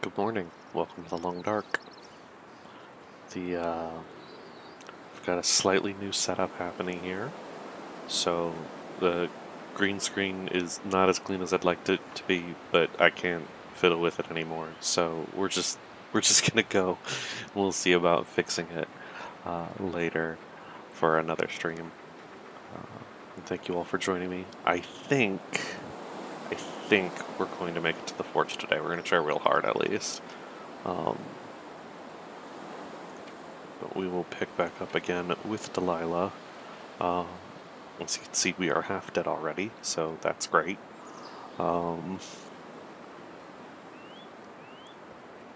Good morning. Welcome to the Long Dark. The uh, we've got a slightly new setup happening here, so the green screen is not as clean as I'd like it to be, but I can't fiddle with it anymore. So we're just we're just gonna go. We'll see about fixing it uh, later for another stream. Uh, thank you all for joining me. I think I think we're going to make it to the forge today. We're going to try real hard at least. Um, but we will pick back up again with Delilah. Uh, as you can see, we are half dead already, so that's great. Um,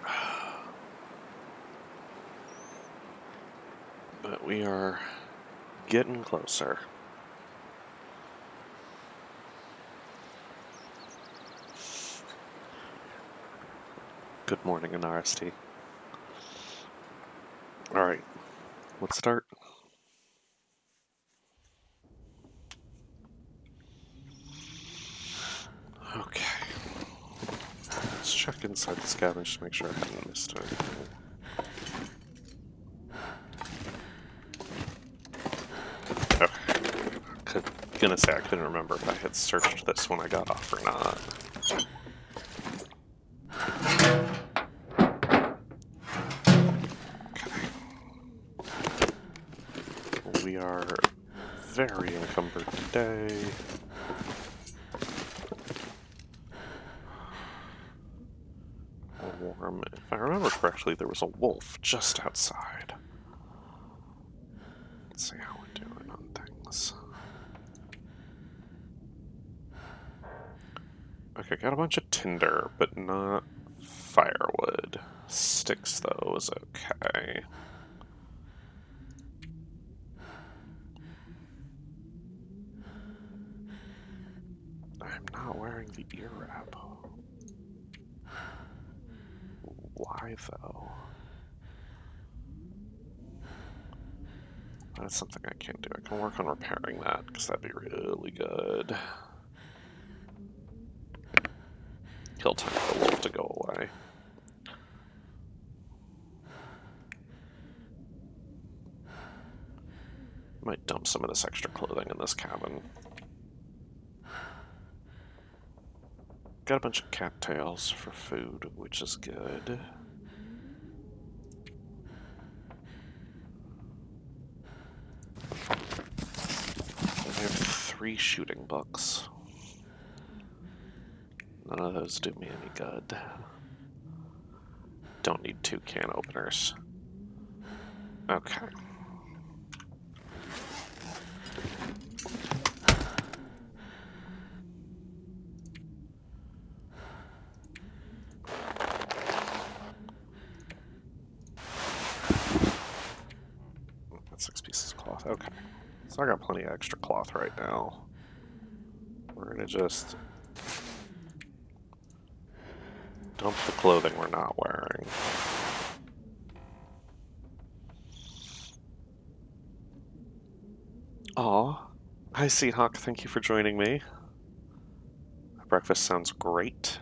but we are getting closer. Good morning in RST. Alright, let's start. Okay. Let's check inside the scavenge to make sure I haven't missed anything. Okay. Could, gonna say I couldn't remember if I had searched this when I got off or not. Today. Warm. If I remember correctly, there was a wolf just outside. Let's see how we're doing on things. Okay, got a bunch of tinder, but not firewood. Sticks, though, is okay. I'm not wearing the ear wrap. Why, though? That's something I can't do. I can work on repairing that, because that'd be really good. Kill time for the wolf to go away. Might dump some of this extra clothing in this cabin. Got a bunch of cattails for food, which is good. I have three shooting books. None of those do me any good. Don't need two can openers. Okay. That's six pieces of cloth. Okay. So I got plenty of extra cloth right now. We're gonna just dump the clothing we're not wearing. Aw. Hi, Seahawk. Thank you for joining me. Breakfast sounds great.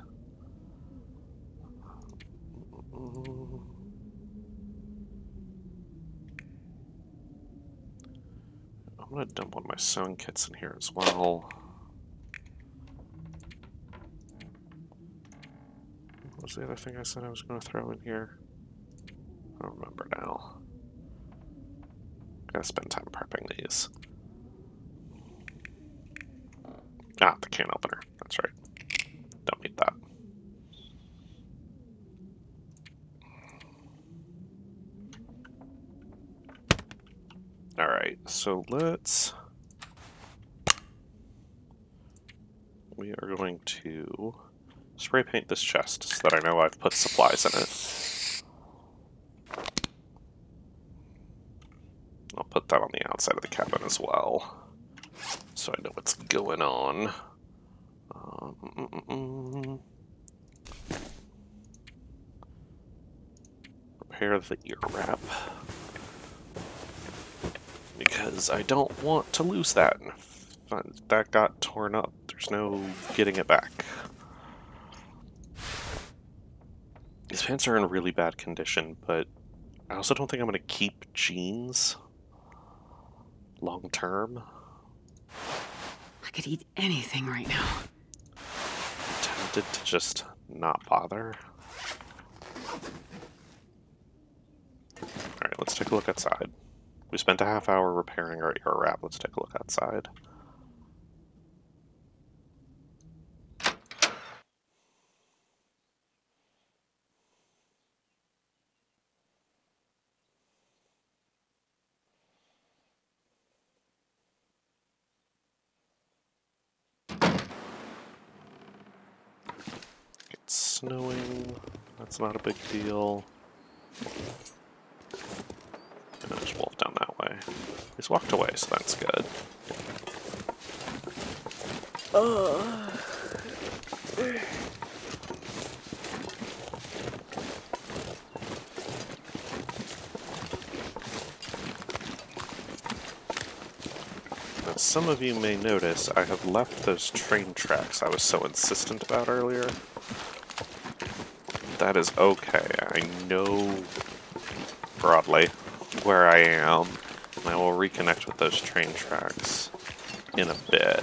I'm gonna dump one of my sewing kits in here as well. What was the other thing I said I was gonna throw in here? I don't remember now. Gotta spend time prepping these. Ah, the can opener. That's right. Don't need that. Alright, so let's... We are going to spray paint this chest so that I know I've put supplies in it. I'll put that on the outside of the cabin as well, so I know what's going on. Um, mm, mm. Repair the ear wrap because I don't want to lose that. That got torn up, there's no getting it back. These pants are in really bad condition, but I also don't think I'm going to keep jeans long term. I could eat anything right now. I'm tempted to just not bother. Alright, let's take a look outside. We spent a half hour repairing our ear wrap. Let's take a look outside. It's snowing. That's not a big deal. And there's wolf down that way. He's walked away, so that's good. As some of you may notice, I have left those train tracks I was so insistent about earlier. That is okay. I know broadly where I am, and I will reconnect with those train tracks in a bit.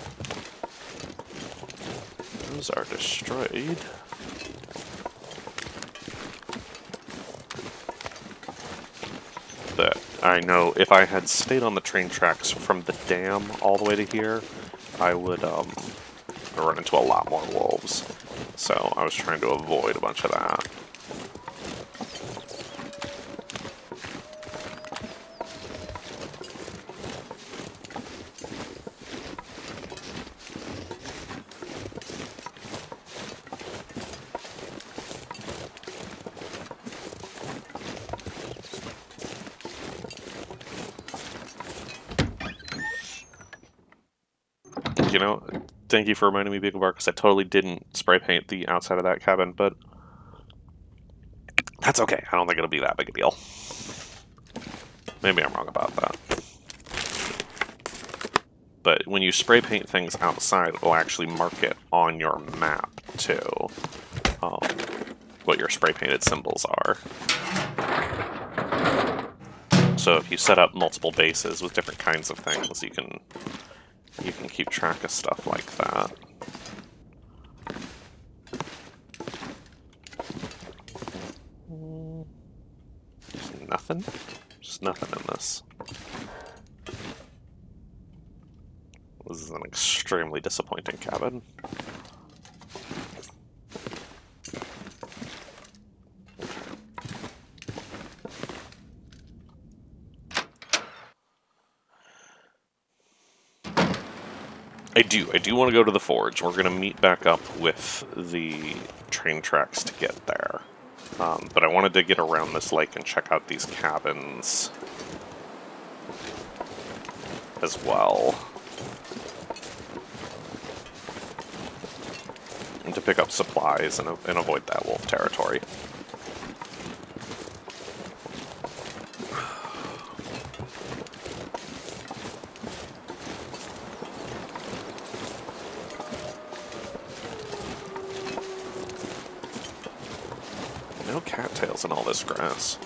Those are destroyed. But I know if I had stayed on the train tracks from the dam all the way to here, I would um, run into a lot more wolves. So I was trying to avoid a bunch of that. You know, thank you for reminding me, Beagle Bar, because I totally didn't spray paint the outside of that cabin, but that's okay. I don't think it'll be that big a deal. Maybe I'm wrong about that. But when you spray paint things outside, it will actually mark it on your map, too. Um, what your spray painted symbols are. So if you set up multiple bases with different kinds of things, you can you can keep track of stuff like that. Nothing? Just nothing in this. This is an extremely disappointing cabin. Do. I do want to go to the forge. We're going to meet back up with the train tracks to get there. Um, but I wanted to get around this lake and check out these cabins as well. And to pick up supplies and, and avoid that wolf territory. No cattails in all this grass.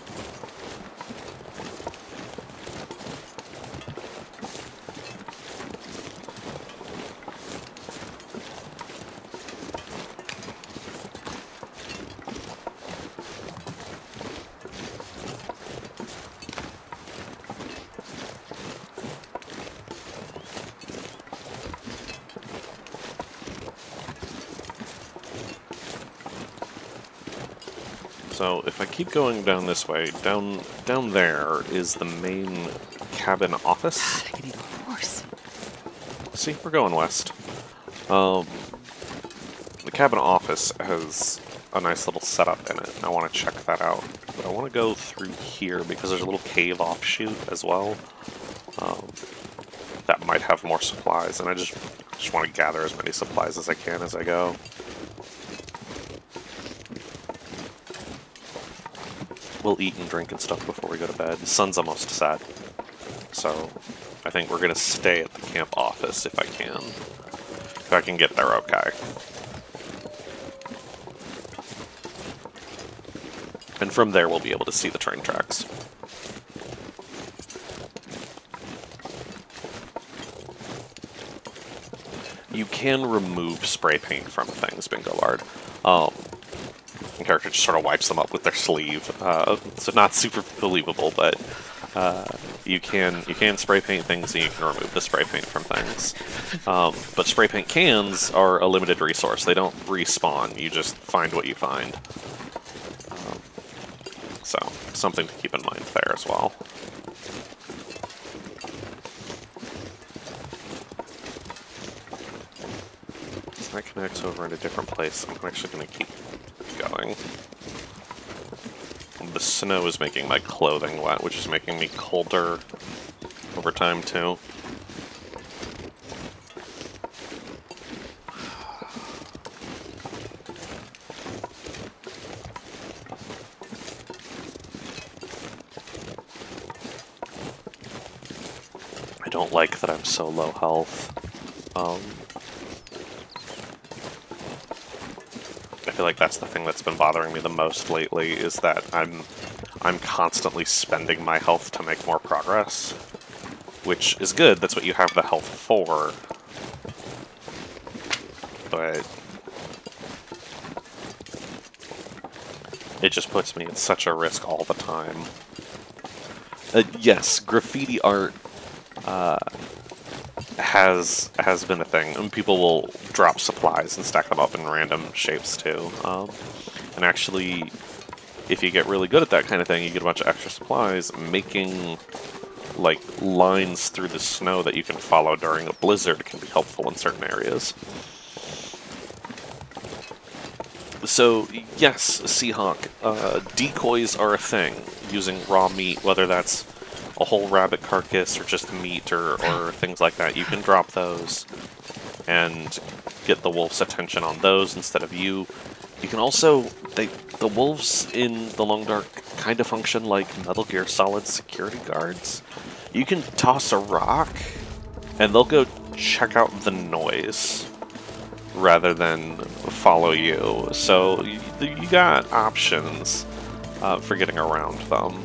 So if I keep going down this way, down down there is the main cabin office. God, I eat a horse. See, we're going west. Um, the cabin office has a nice little setup in it. I want to check that out. But I want to go through here because there's a little cave offshoot as well. Um, that might have more supplies, and I just just want to gather as many supplies as I can as I go. We'll eat and drink and stuff before we go to bed. The sun's almost set. So I think we're to stay at the camp office if I can. If I can get there okay. And from there, we'll be able to see the train tracks. You can remove spray paint from things, Bingo Lard. Um, the character just sort of wipes them up with their sleeve. Uh, so not super believable, but uh, you can you can spray paint things and you can remove the spray paint from things. Um, but spray paint cans are a limited resource. They don't respawn. You just find what you find. Um, so something to keep in mind there as well. that connects over in a different place. I'm actually going to keep The snow is making my clothing wet, which is making me colder over time too. I don't like that I'm so low health. Um, I feel like that's the thing that's been bothering me the most lately is that I'm I'm constantly spending my health to make more progress. Which is good, that's what you have the health for. But it just puts me at such a risk all the time. Uh, yes, graffiti art uh, has has been a thing. And people will drop supplies and stack them up in random shapes too. Um, and actually, if you get really good at that kind of thing, you get a bunch of extra supplies. Making like lines through the snow that you can follow during a blizzard can be helpful in certain areas. So, yes, Seahawk, uh, decoys are a thing, using raw meat, whether that's a whole rabbit carcass or just meat or, or things like that. You can drop those and get the wolf's attention on those instead of you. You can also, they, the wolves in the Long Dark kind of function like Metal Gear Solid security guards. You can toss a rock and they'll go check out the noise rather than follow you. So you, you got options uh, for getting around them.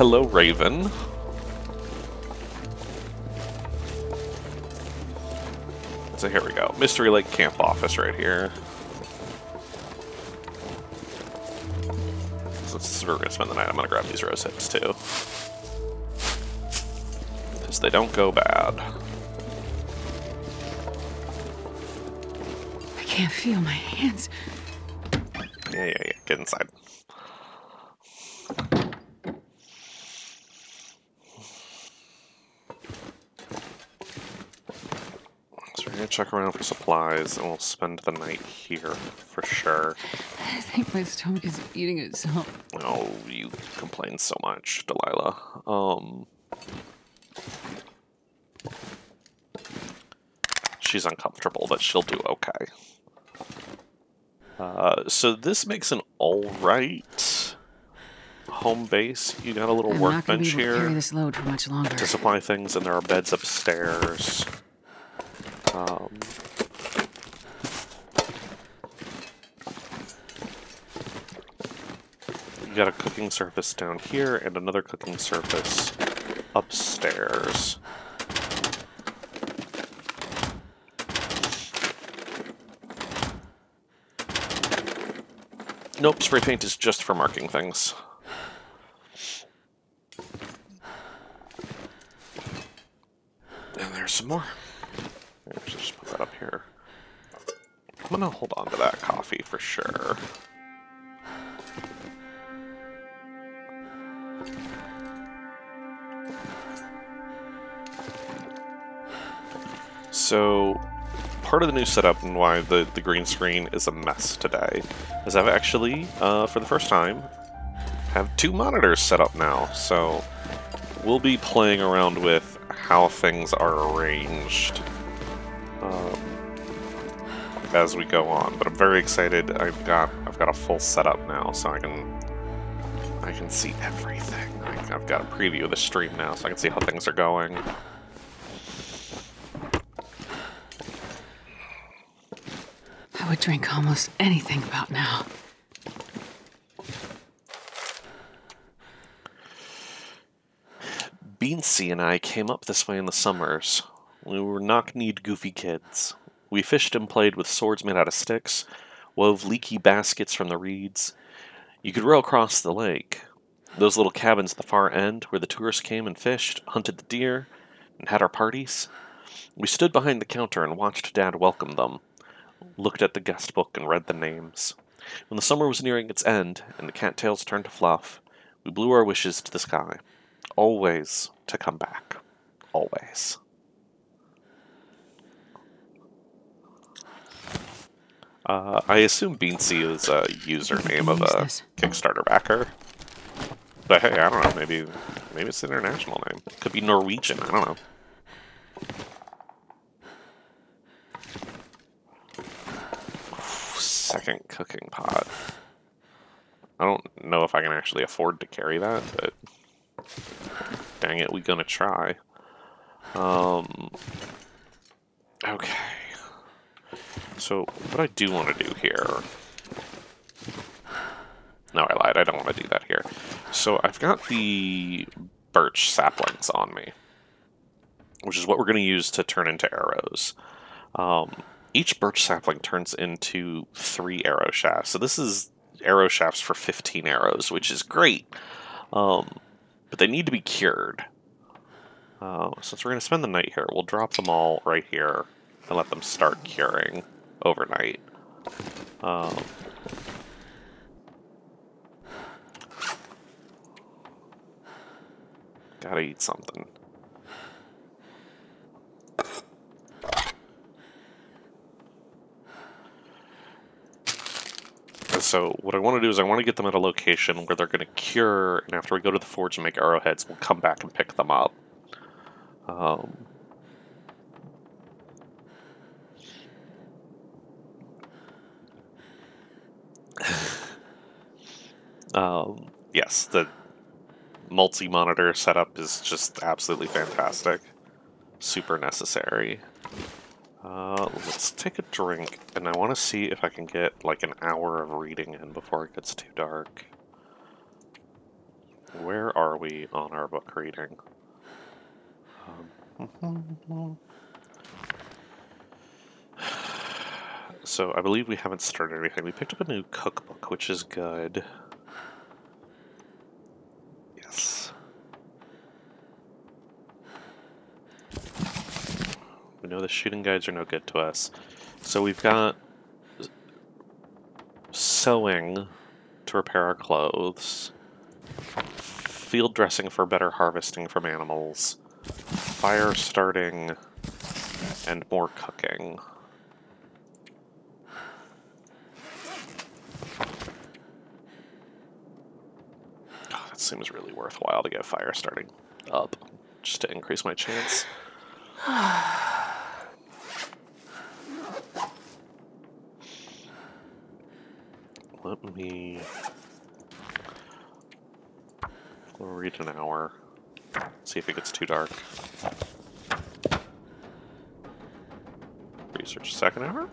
Hello, Raven. So here we go. Mystery Lake Camp Office right here. So this is where we're going to spend the night. I'm going to grab these rose hips too. Because they don't go bad. I can't feel my hands. Yeah, yeah, yeah. Get inside. gonna check around for supplies, and we'll spend the night here for sure. I think my stomach is eating itself. Oh, you complain so much, Delilah. Um, she's uncomfortable, but she'll do okay. Uh, so this makes an alright home base. You got a little I'm workbench here carry this load for much longer. to supply things, and there are beds upstairs. Um, you got a cooking surface down here and another cooking surface upstairs. Nope, spray paint is just for marking things. And there's some more. Let's just put that up here. I'm gonna hold on to that coffee for sure. So, part of the new setup and why the, the green screen is a mess today is I've actually, uh, for the first time, have two monitors set up now. So, we'll be playing around with how things are arranged um, as we go on. But I'm very excited. I've got I've got a full setup now, so I can I can see everything. I, I've got a preview of the stream now, so I can see how things are going. I would drink almost anything about now. Beansy and I came up this way in the summers. We were knock-kneed goofy kids. We fished and played with swords made out of sticks, wove leaky baskets from the reeds. You could row across the lake. Those little cabins at the far end where the tourists came and fished, hunted the deer, and had our parties. We stood behind the counter and watched Dad welcome them, looked at the guest book and read the names. When the summer was nearing its end and the cattails turned to fluff, we blew our wishes to the sky. Always to come back. Always. Uh, I assume Beansy is a username of a Kickstarter backer. But hey, I don't know. Maybe maybe it's an international name. Could be Norwegian. I don't know. Second cooking pot. I don't know if I can actually afford to carry that, but dang it, we gonna try. Um, okay. So, what I do want to do here... No, I lied. I don't want to do that here. So, I've got the birch saplings on me, which is what we're going to use to turn into arrows. Um, each birch sapling turns into three arrow shafts. So this is arrow shafts for 15 arrows, which is great. Um, but they need to be cured. Uh, since we're going to spend the night here, we'll drop them all right here and let them start curing overnight. Um, gotta eat something. So what I want to do is I want to get them at a location where they're going to cure, and after we go to the forge and make arrowheads, we'll come back and pick them up. Um, um, yes, the multi-monitor setup is just absolutely fantastic. Super necessary. Uh, let's take a drink, and I want to see if I can get like an hour of reading in before it gets too dark. Where are we on our book reading? So I believe we haven't started anything. We picked up a new cookbook, which is good. Yes. We know the shooting guides are no good to us. So we've got sewing to repair our clothes, field dressing for better harvesting from animals, fire starting, and more cooking. Oh, that seems really worthwhile to get fire starting up, just to increase my chance. Let me... We'll read an hour. See if it gets too dark. Research second hour?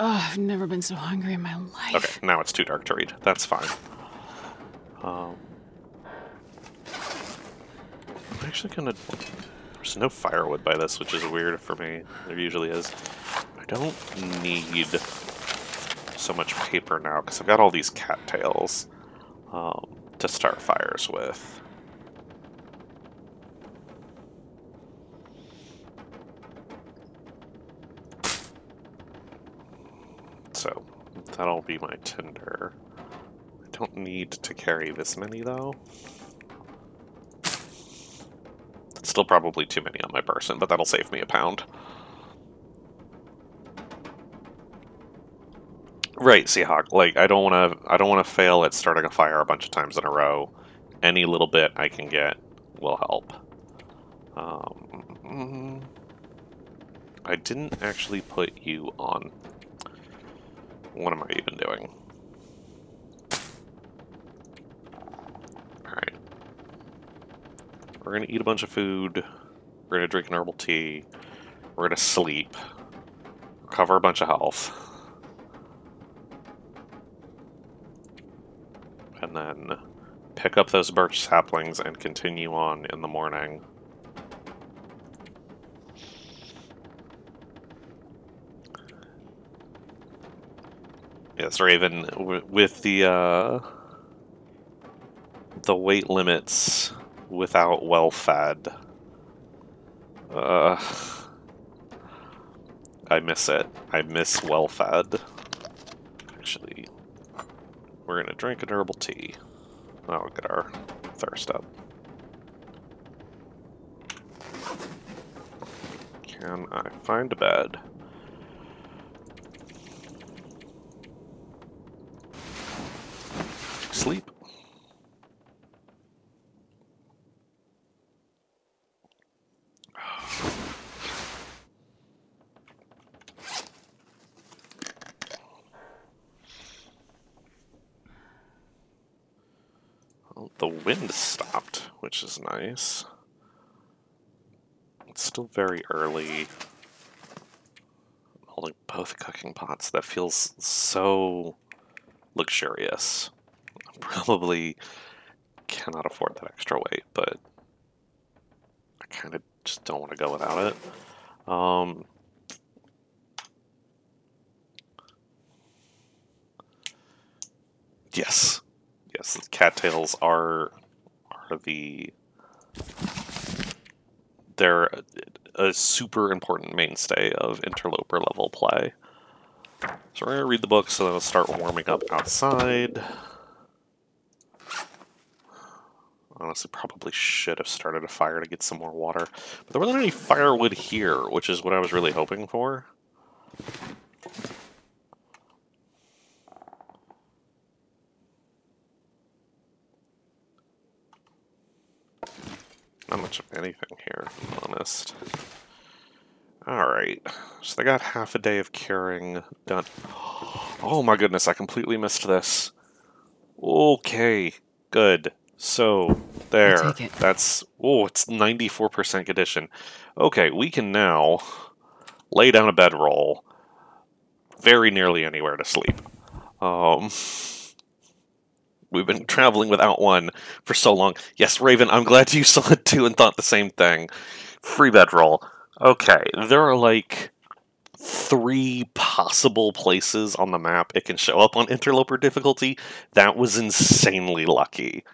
Oh, I've never been so hungry in my life. Okay, now it's too dark to read. That's fine. Um, I'm actually gonna... There's no firewood by this, which is weird for me. There usually is. I don't need so much paper now, because I've got all these cattails um, to start fires with. So, that'll be my tinder. I don't need to carry this many, though. It's still probably too many on my person, but that'll save me a pound. Right, Seahawk. Like I don't want to. I don't want to fail at starting a fire a bunch of times in a row. Any little bit I can get will help. Um, I didn't actually put you on. What am I even doing? Alright. We're gonna eat a bunch of food. We're gonna drink an herbal tea. We're gonna sleep. Recover a bunch of health. And then pick up those birch saplings and continue on in the morning. Yes, Raven, with the uh, the weight limits without well fed. Uh, I miss it. I miss well fed. Actually, we're gonna drink an herbal tea. That'll get our thirst up. Can I find a bed? Sleep. Well, the wind stopped, which is nice. It's still very early. I'm holding both cooking pots. That feels so luxurious. I probably cannot afford that extra weight, but I kind of just don't want to go without it. Um, yes, yes, cattails are the they're a, a super important mainstay of interloper level play. So we're gonna read the book, so then we'll start warming up outside. Honestly, probably should have started a fire to get some more water. But there wasn't any firewood here, which is what I was really hoping for. Not much of anything here, if I'm honest. Alright, so they got half a day of curing done. Oh my goodness, I completely missed this. Okay, good. So, there. That's, oh, it's 94% condition. Okay, we can now lay down a bedroll very nearly anywhere to sleep. Um, we've been traveling without one for so long. Yes, Raven, I'm glad you saw it too and thought the same thing. Free bedroll. Okay, there are like three possible places on the map it can show up on interloper difficulty. That was insanely lucky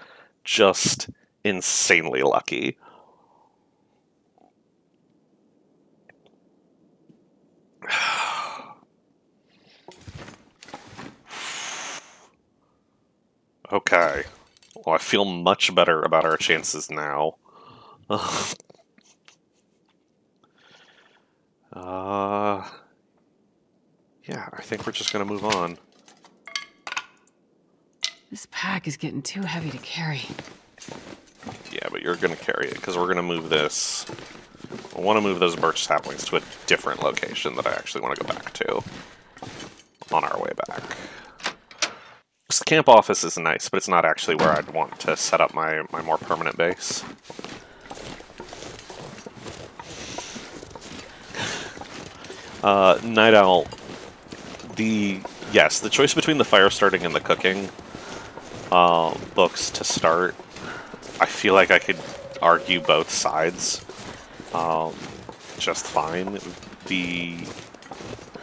just insanely lucky. okay. Well, I feel much better about our chances now. uh, yeah, I think we're just going to move on. This pack is getting too heavy to carry. Yeah, but you're going to carry it, because we're going to move this... I want to move those birch saplings to a different location that I actually want to go back to on our way back. Camp office is nice, but it's not actually where I'd want to set up my, my more permanent base. Uh, Night Owl, the... Yes, the choice between the fire starting and the cooking uh, books to start, I feel like I could argue both sides um, just fine. The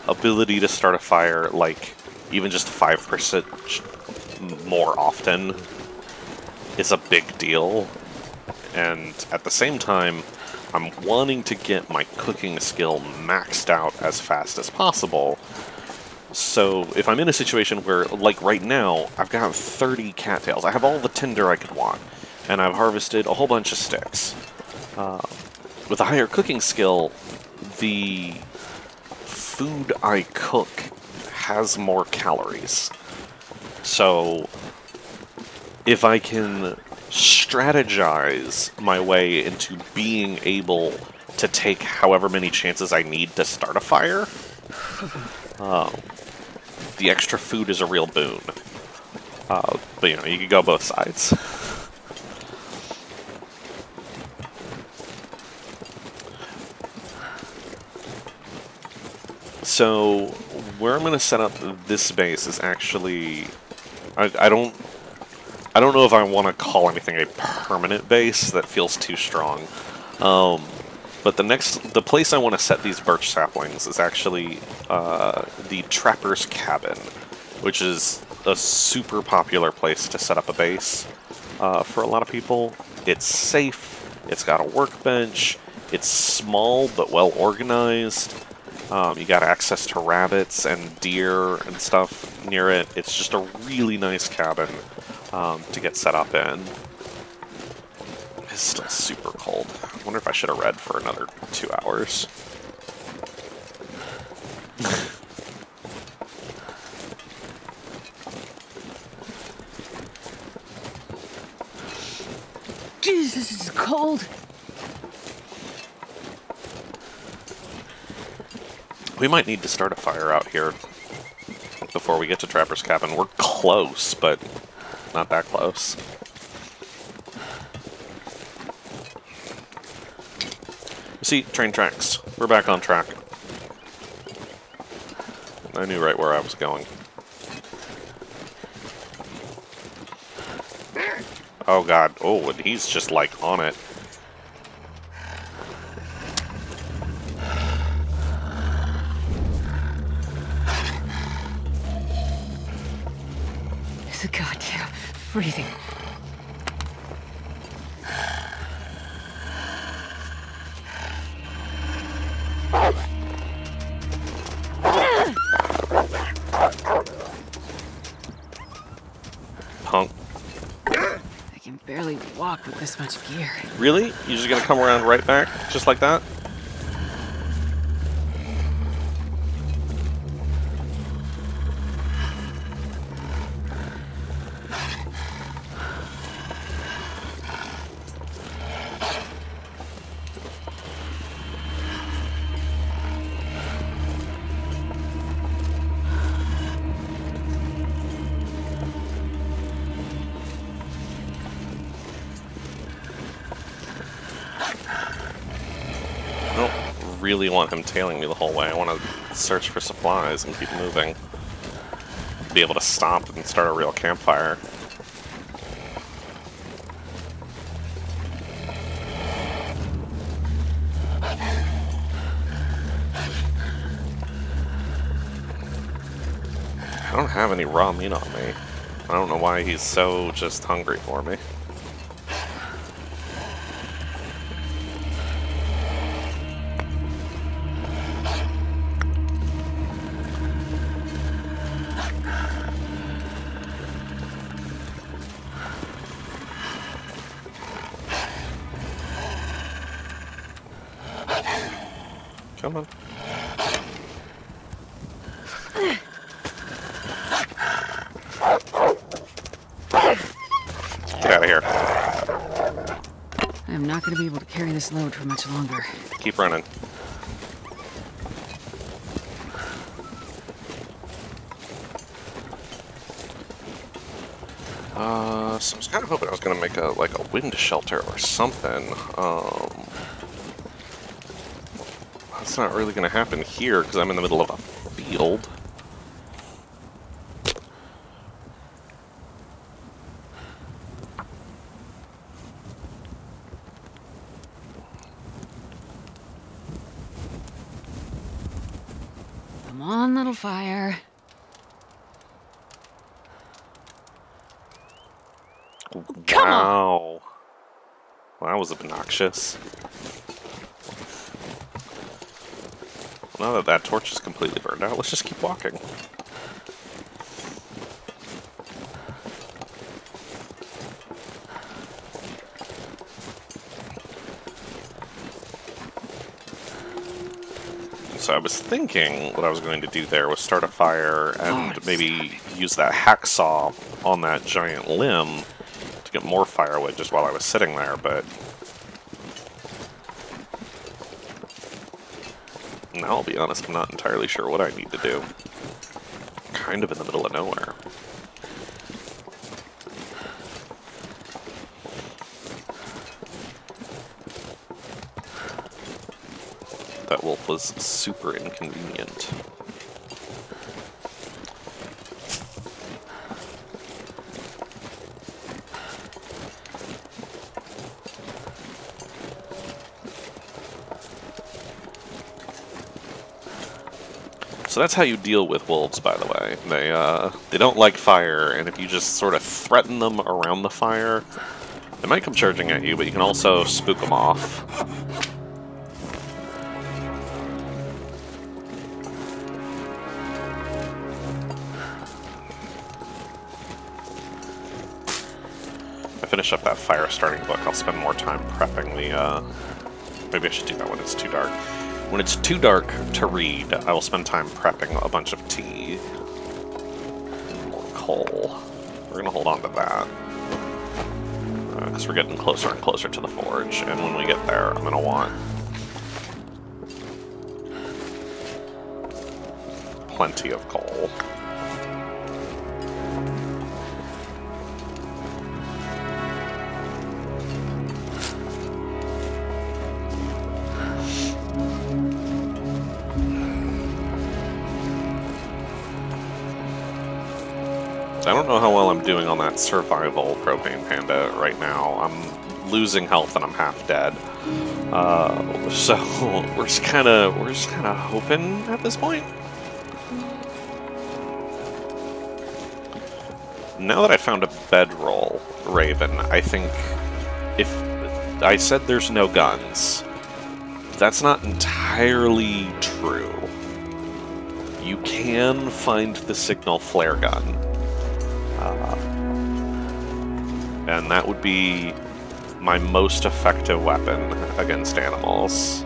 ability to start a fire, like, even just 5% more often is a big deal. And at the same time, I'm wanting to get my cooking skill maxed out as fast as possible so if I'm in a situation where, like right now, I've got 30 cattails, I have all the tinder I could want, and I've harvested a whole bunch of sticks. Uh, with a higher cooking skill, the food I cook has more calories. So if I can strategize my way into being able to take however many chances I need to start a fire, um, the extra food is a real boon. Uh, but, you know, you can go both sides. So, where I'm going to set up this base is actually... I, I don't... I don't know if I want to call anything a permanent base. That feels too strong. Um, but the next, the place I want to set these birch saplings is actually uh, the Trapper's Cabin, which is a super popular place to set up a base uh, for a lot of people. It's safe. It's got a workbench. It's small but well organized. Um, you got access to rabbits and deer and stuff near it. It's just a really nice cabin um, to get set up in. It's still super cold. I wonder if I should have read for another two hours. Jesus, is cold. We might need to start a fire out here before we get to Trapper's Cabin. We're close, but not that close. See, train tracks. We're back on track. I knew right where I was going. Oh god. Oh, and he's just like on it. Goddamn freezing. Punk. I can barely walk with this much gear. Really? You're just gonna come around right back? Just like that? Really want him tailing me the whole way. I want to search for supplies and keep moving. Be able to stop and start a real campfire. I don't have any raw meat on me. I don't know why he's so just hungry for me. Load for much longer. Keep running. Uh, so I was kind of hoping I was gonna make a like a wind shelter or something. Um, that's not really gonna happen here because I'm in the middle of a field. Come on, little fire. Come on. That was obnoxious. Well, Now that that torch is completely burned out, let's just keep walking. So I was thinking what I was going to do there was start a fire and maybe use that hacksaw on that giant limb to get more firewood just while I was sitting there, but now I'll be honest, I'm not entirely sure what I need to do. Kind of in the middle of nowhere. was super inconvenient. So that's how you deal with wolves, by the way. They, uh, they don't like fire, and if you just sort of threaten them around the fire, they might come charging at you, but you can also spook them off. Starting book, I'll spend more time prepping the, uh... Maybe I should do that when it's too dark. When it's too dark to read, I will spend time prepping a bunch of tea. More coal. We're gonna hold on to that. Because uh, we're getting closer and closer to the forge, and when we get there, I'm gonna want... plenty of coal. Doing on that survival propane panda right now. I'm losing health and I'm half dead. Uh, so we're just kind of we're just kind of hoping at this point. Now that I found a bedroll, Raven, I think if I said there's no guns, that's not entirely true. You can find the signal flare gun. And that would be my most effective weapon against animals.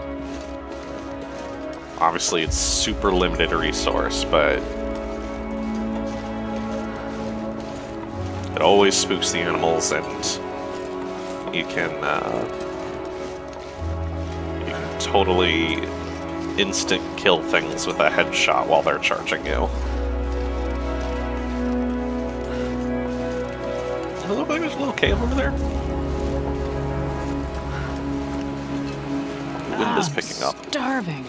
Obviously, it's super limited resource, but it always spooks the animals, and you can uh, you can totally instant kill things with a headshot while they're charging you. Look like little cave over there. The wind is ah, picking up. Starving.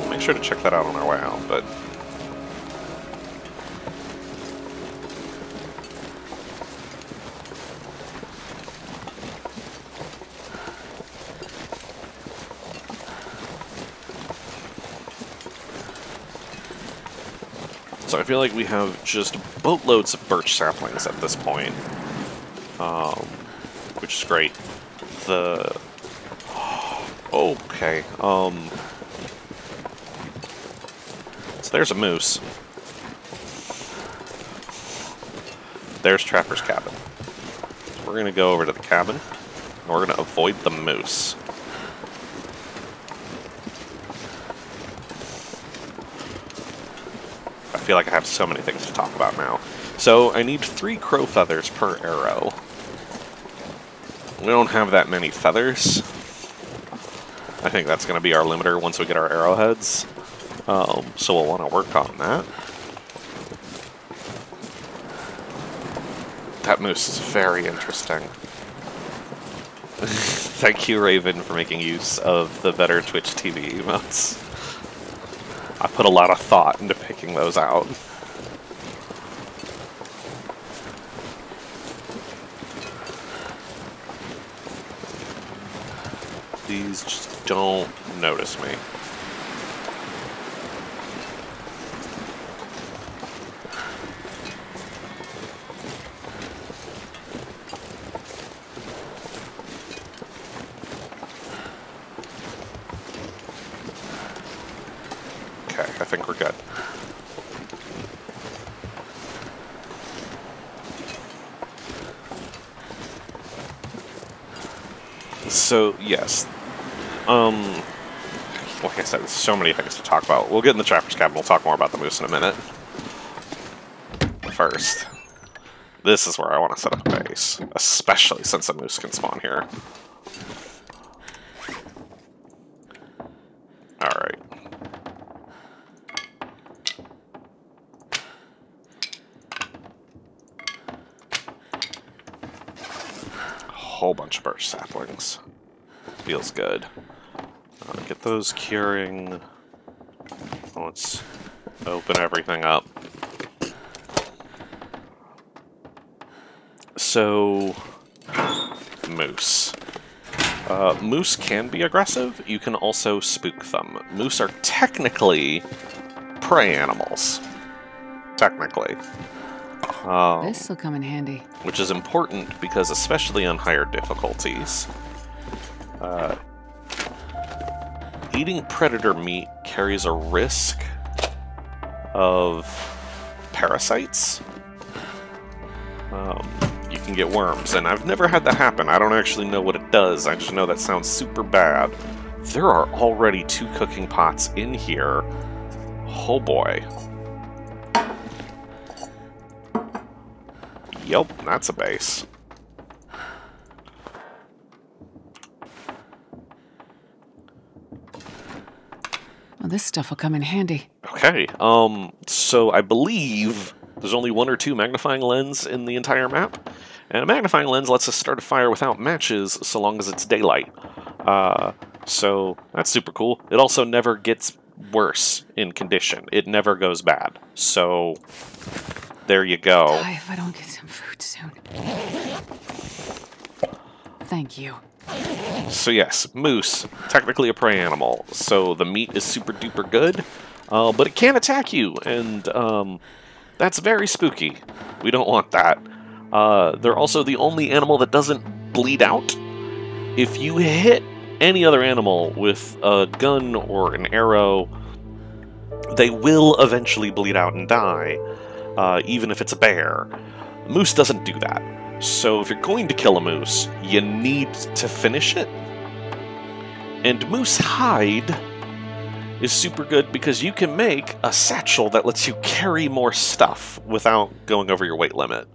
We'll make sure to check that out on our way out, but... So I feel like we have just boatloads of birch saplings at this point, which is great. The okay, um, so there's a moose. There's Trapper's cabin. So we're gonna go over to the cabin, and we're gonna avoid the moose. I feel like I have so many things to talk about now. So I need three crow feathers per arrow. We don't have that many feathers. I think that's going to be our limiter once we get our arrowheads. Um, so we'll want to work on that. That moose is very interesting. Thank you, Raven, for making use of the better Twitch TV emotes. I put a lot of thought into picking those out. Please just don't notice me. Okay, I think we're good. So yes. Um, like I said, there's so many things to talk about. We'll get in the Trapper's Cabin, we'll talk more about the moose in a minute. First, this is where I want to set up a base, especially since a moose can spawn here. Alright. whole bunch of birch saplings. Feels good. Uh, get those curing. Let's open everything up. So, moose. Uh, moose can be aggressive. You can also spook them. Moose are technically prey animals. Technically. Um, This'll come in handy. which is important because, especially on higher difficulties, uh, eating predator meat carries a risk of parasites. Um, you can get worms, and I've never had that happen. I don't actually know what it does. I just know that sounds super bad. There are already two cooking pots in here. Oh boy. Yep, that's a base. Well, this stuff will come in handy. Okay, um, so I believe there's only one or two magnifying lens in the entire map, and a magnifying lens lets us start a fire without matches so long as it's daylight. Uh, so that's super cool. It also never gets worse in condition. It never goes bad. So there you go. Die if I don't get some food soon. Thank you. So yes, moose, technically a prey animal, so the meat is super duper good, uh, but it can attack you, and um, that's very spooky. We don't want that. Uh, they're also the only animal that doesn't bleed out. If you hit any other animal with a gun or an arrow, they will eventually bleed out and die, uh, even if it's a bear. Moose doesn't do that. So if you're going to kill a moose, you need to finish it. And moose hide is super good because you can make a satchel that lets you carry more stuff without going over your weight limit.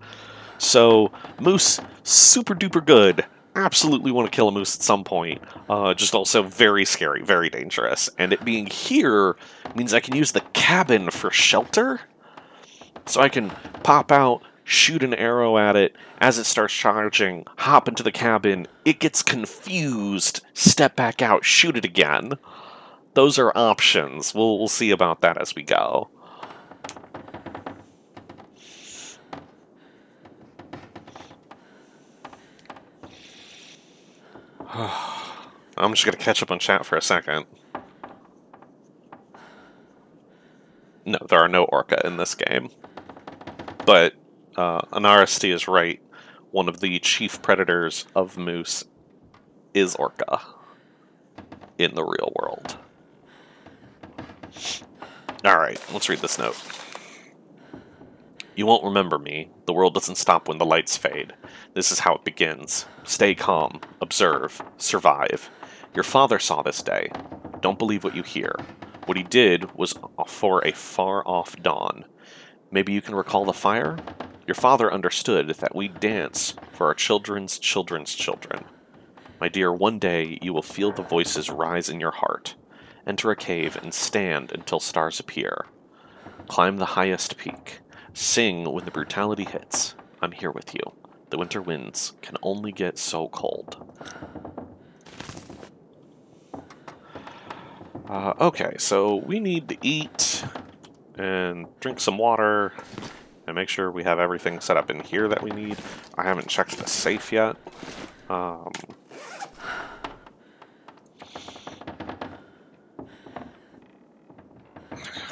So moose, super duper good. Absolutely want to kill a moose at some point. Uh, just also very scary, very dangerous. And it being here means I can use the cabin for shelter. So I can pop out, shoot an arrow at it as it starts charging, hop into the cabin, it gets confused, step back out, shoot it again. Those are options. We'll, we'll see about that as we go. I'm just going to catch up on chat for a second. No, there are no orca in this game. But uh, Anarasti is right. One of the chief predators of moose is orca in the real world. Alright, let's read this note. You won't remember me. The world doesn't stop when the lights fade. This is how it begins. Stay calm, observe, survive. Your father saw this day. Don't believe what you hear. What he did was for a far off dawn. Maybe you can recall the fire? Your father understood that we dance for our children's children's children. My dear, one day you will feel the voices rise in your heart. Enter a cave and stand until stars appear. Climb the highest peak. Sing when the brutality hits. I'm here with you. The winter winds can only get so cold. Uh, okay, so we need to eat and drink some water and make sure we have everything set up in here that we need. I haven't checked the safe yet. Um,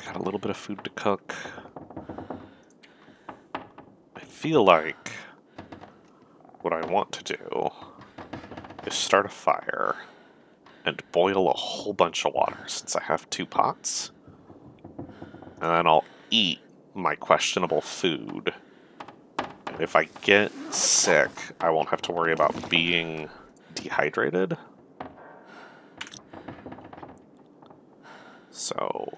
got a little bit of food to cook. I feel like what I want to do is start a fire and boil a whole bunch of water since I have two pots. And then I'll eat my questionable food. And if I get sick, I won't have to worry about being dehydrated. So,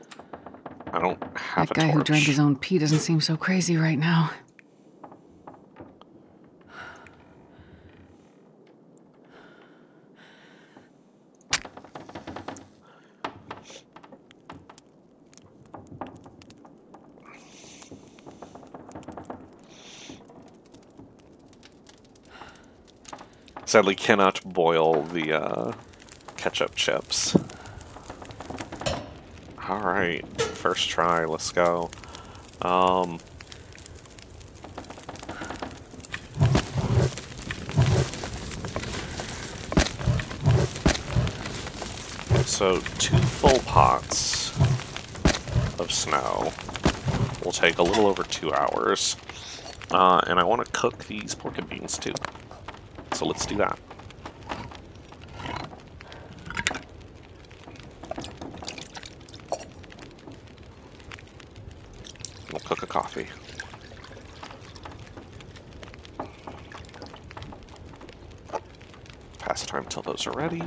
I don't have That a guy torch. who drank his own pee doesn't seem so crazy right now. Sadly, cannot boil the uh, ketchup chips. Alright, first try, let's go. Um, So, two full pots of snow will take a little over two hours. Uh, and I want to cook these pork and beans too. So let's do that. We'll cook a coffee. Pass time till those are ready.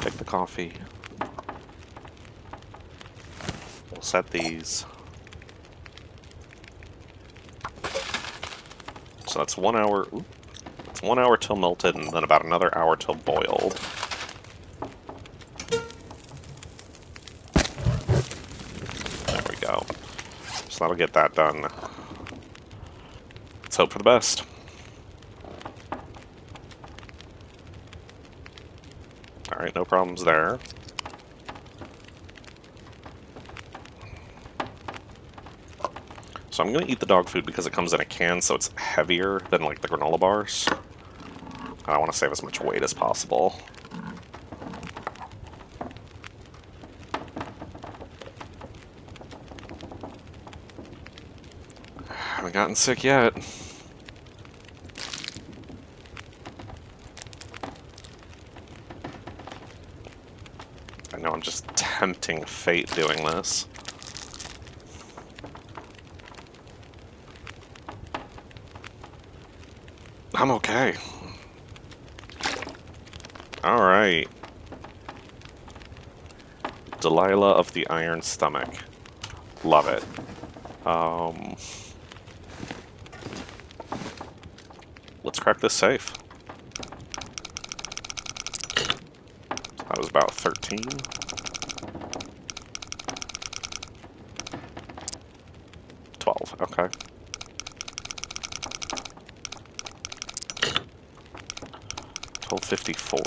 Take the coffee. We'll set these. That's one hour. Ooh, it's one hour till melted, and then about another hour till boiled. There we go. So that'll get that done. Let's hope for the best. Alright, no problems there. So I'm going to eat the dog food because it comes in a can, so it's heavier than like the granola bars. And I want to save as much weight as possible. Haven't gotten sick yet. I know I'm just tempting fate doing this. I'm okay. Alright. Delilah of the Iron Stomach. Love it. Um, let's crack this safe. That was about 13. Twelve, okay. Twelve fifty four?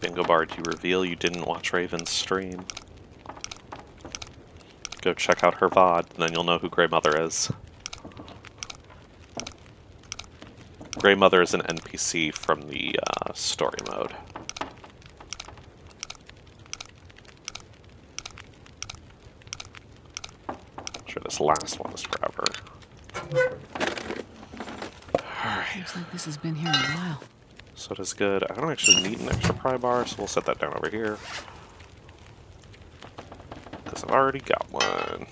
Bingo Bard, you reveal you didn't watch Raven's stream. Go check out her VOD, and then you'll know who Grey Mother is. Grey Mother is an NPC from the uh, story mode. I'm Sure, this last one is forever. Alright. Looks like this has been here a while. Soda's good. I don't actually need an extra pry bar, so we'll set that down over here. Because I've already got one.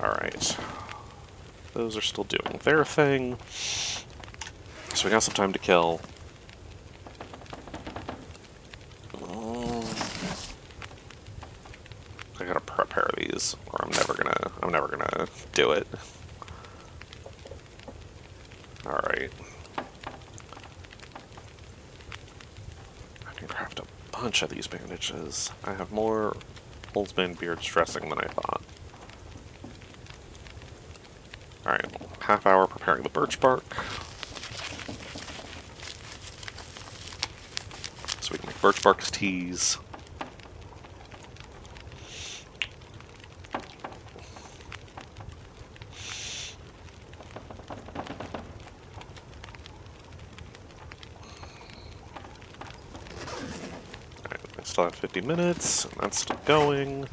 Alright. Those are still doing their thing. So we got some time to kill. Mm. I gotta prepare these, or I'm never gonna, I'm never gonna do it. Alright. I can craft a bunch of bandages. I have more Old Man's Beard's dressing than I thought. Alright, half hour preparing the birch bark. So we can make birch bark teas. Have 50 minutes, and that's still going.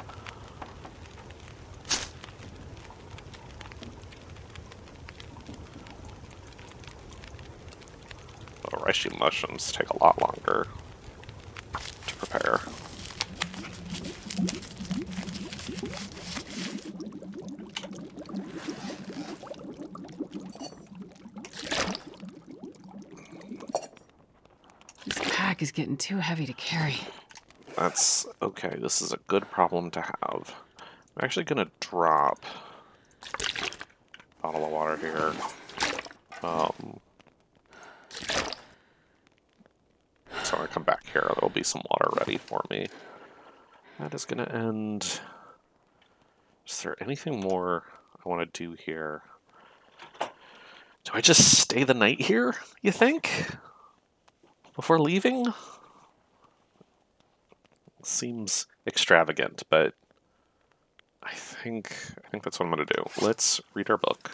Oh, reishi mushrooms take a lot longer to prepare. This pack is getting too heavy to carry. That's okay. This is a good problem to have. I'm actually gonna drop a bottle of water here. Um, so when I come back here, there'll be some water ready for me. That is going to end. Is there anything more I want to do here? Do I just stay the night here, you think? Before leaving? Seems extravagant, but I think I think that's what I'm gonna do. Let's read our book.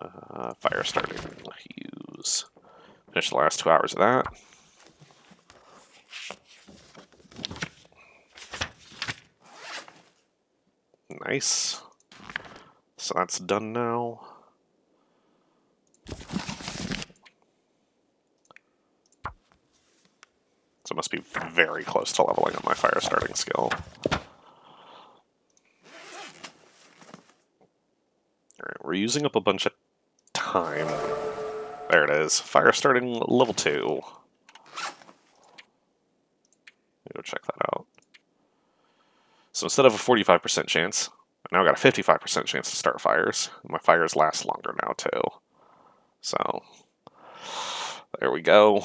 Uh, fire starting. Use. Finish the last two hours of that. Nice. So that's done now. So it must be very close to leveling up my fire starting skill. Alright, we're using up a bunch of time. There it is. Fire starting level 2. Go check that out. So instead of a 45% chance, I now got a 55% chance to start fires. My fires last longer now, too. So, there we go.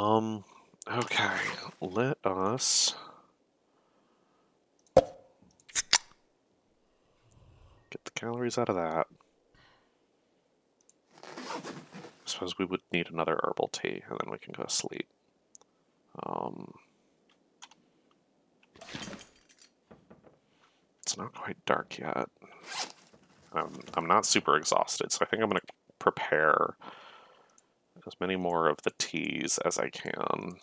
Um, okay, let us get the calories out of that. I suppose we would need another herbal tea, and then we can go to sleep. Um, it's not quite dark yet. I'm, I'm not super exhausted, so I think I'm going to prepare as many more of the teas as I can.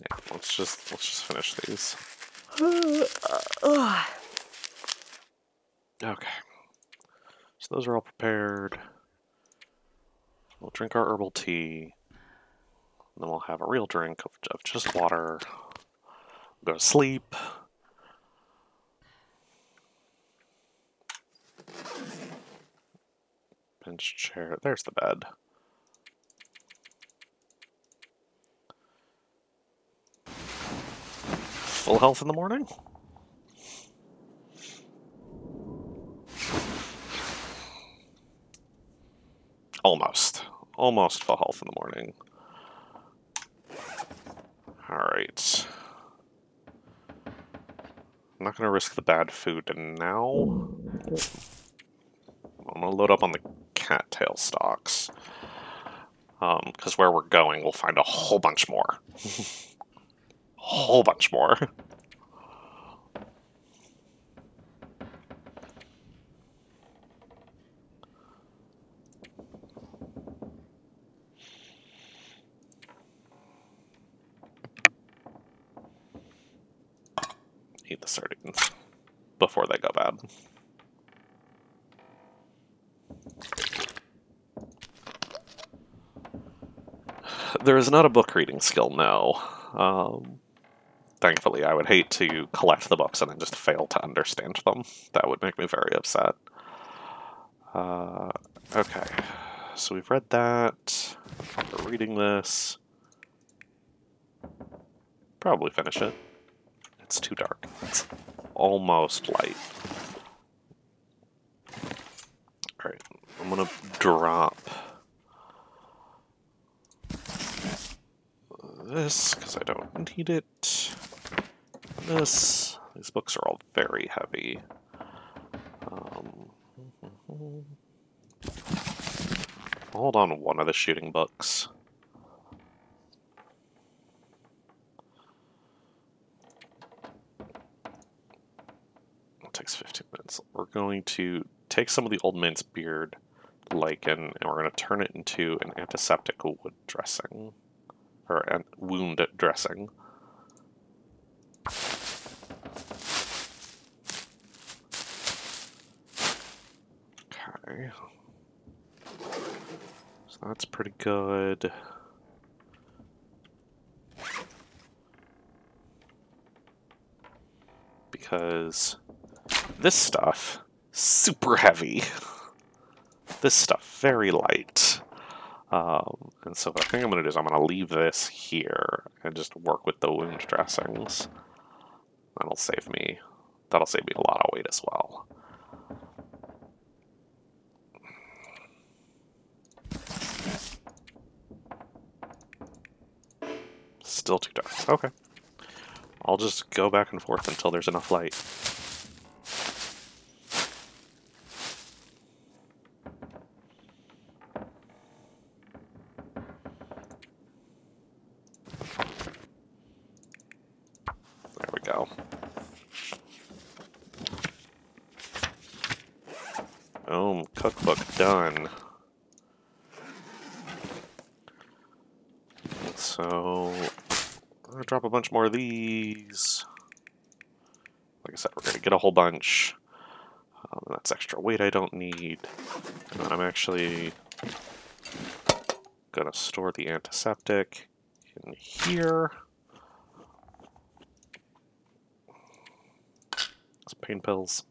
Yeah, let's just let's just finish these. Okay. So those are all prepared. We'll drink our herbal tea. Then we'll have a real drink of, of just water. Go to sleep. Bench chair. There's the bed. Full health in the morning? Almost. Almost full health in the morning. Alright. I'm not going to risk the bad food and now. I'm going to load up on the cattail stalks. Because um, where we're going, we'll find a whole bunch more. whole bunch more. Eat the sardines before they go bad. There is not a book reading skill, no. Um, thankfully, I would hate to collect the books and then just fail to understand them. That would make me very upset. Uh, okay, so we've read that. We're reading this. Probably finish it. It's too dark. It's almost light. Alright, I'm gonna drop this because I don't need it. This. These books are all very heavy. Um, hold on one of the shooting books. It takes 15 minutes. We're going to take some of the old man's beard lichen and we're going to turn it into an antiseptic wood dressing or wound dressing. Okay. So that's pretty good. Because this stuff, super heavy. This stuff, very light. Um, and so I think I'm going to do is I'm going to leave this here and just work with the wound dressings. That'll save me, that'll save me a lot of weight as well. Still too dark. Okay. I'll just go back and forth until there's enough light. There we go. Boom, cookbook done. So, I'm gonna drop a bunch more of these. Like I said, we're gonna get a whole bunch. Um, that's extra weight I don't need. And I'm actually gonna store the antiseptic in here. Some pain pills.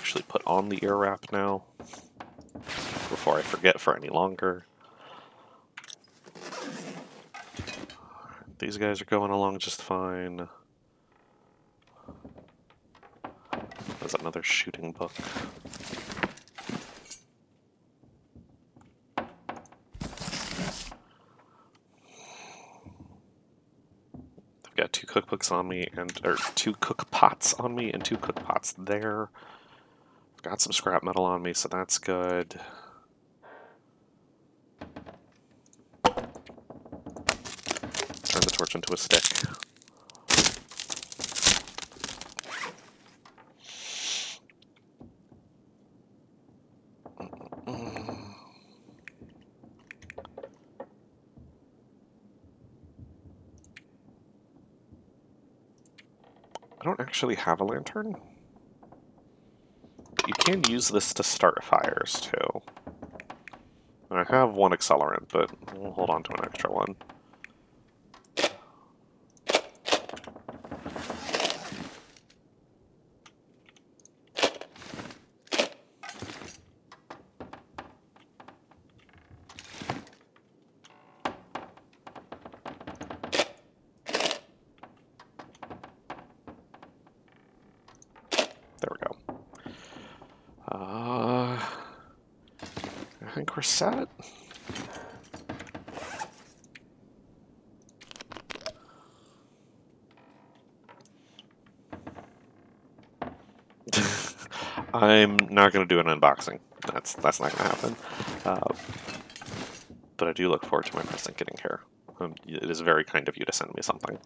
Actually put on the ear wrap now before I forget for any longer. These guys are going along just fine. There's another shooting book. I've got two cookbooks on me and or two cook pots on me and two cook pots there. Got some scrap metal on me, so that's good. Turn the torch into a stick. I don't actually have a lantern. Can use this to start fires, too. I have one accelerant, but we'll hold on to an extra one. There we go. Uh, I think we're set. I'm not going to do an unboxing. That's that's not going to happen. Uh, but I do look forward to my present getting here. Um, it is very kind of you to send me something.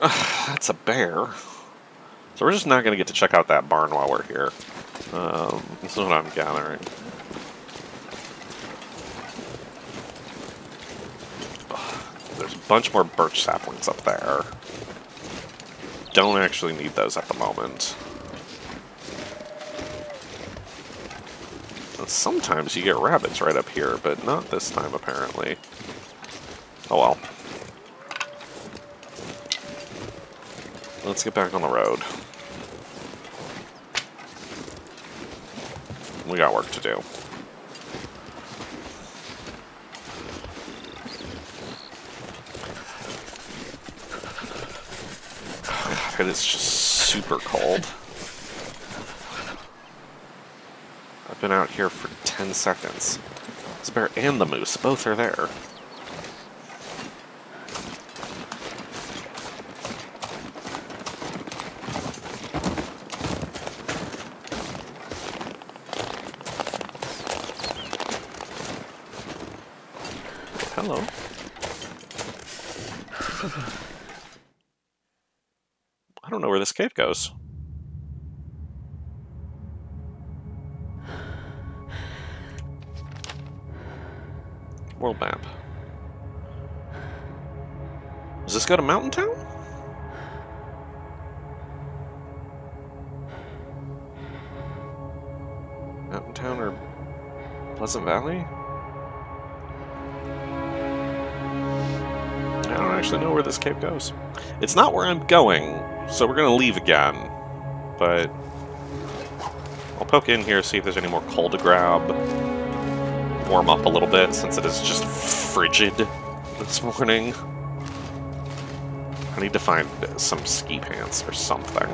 That's a bear. So we're just not going to get to check out that barn while we're here. Um, this is what I'm gathering. Ugh, There's a bunch more birch saplings up there. Don't actually need those at the moment. Sometimes you get rabbits right up here, but not this time apparently. Oh well. Let's get back on the road. We got work to do. God, it is just super cold. I've been out here for 10 seconds. This bear and the moose, both are there. Hello. I cave goes. World map. Does this go to Mountain Town? Mountain Town or Pleasant Valley? Actually know where this cave goes. It's not where I'm going, so we're gonna leave again. But I'll poke in here, see if there's any more coal to grab. Warm up a little bit, since it is just frigid this morning. I need to find some ski pants or something.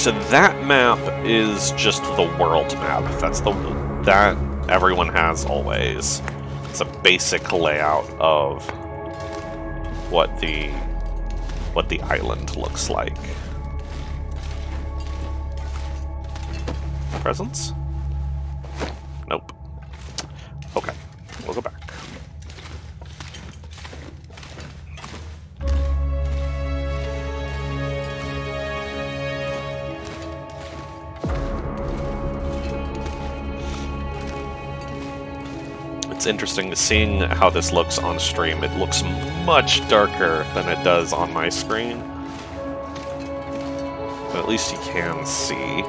So that map is just the world map. That's the that everyone has always. It's a basic layout of what the what the island looks like. Presents? Interesting seeing how this looks on stream. It looks much darker than it does on my screen. But at least you can see.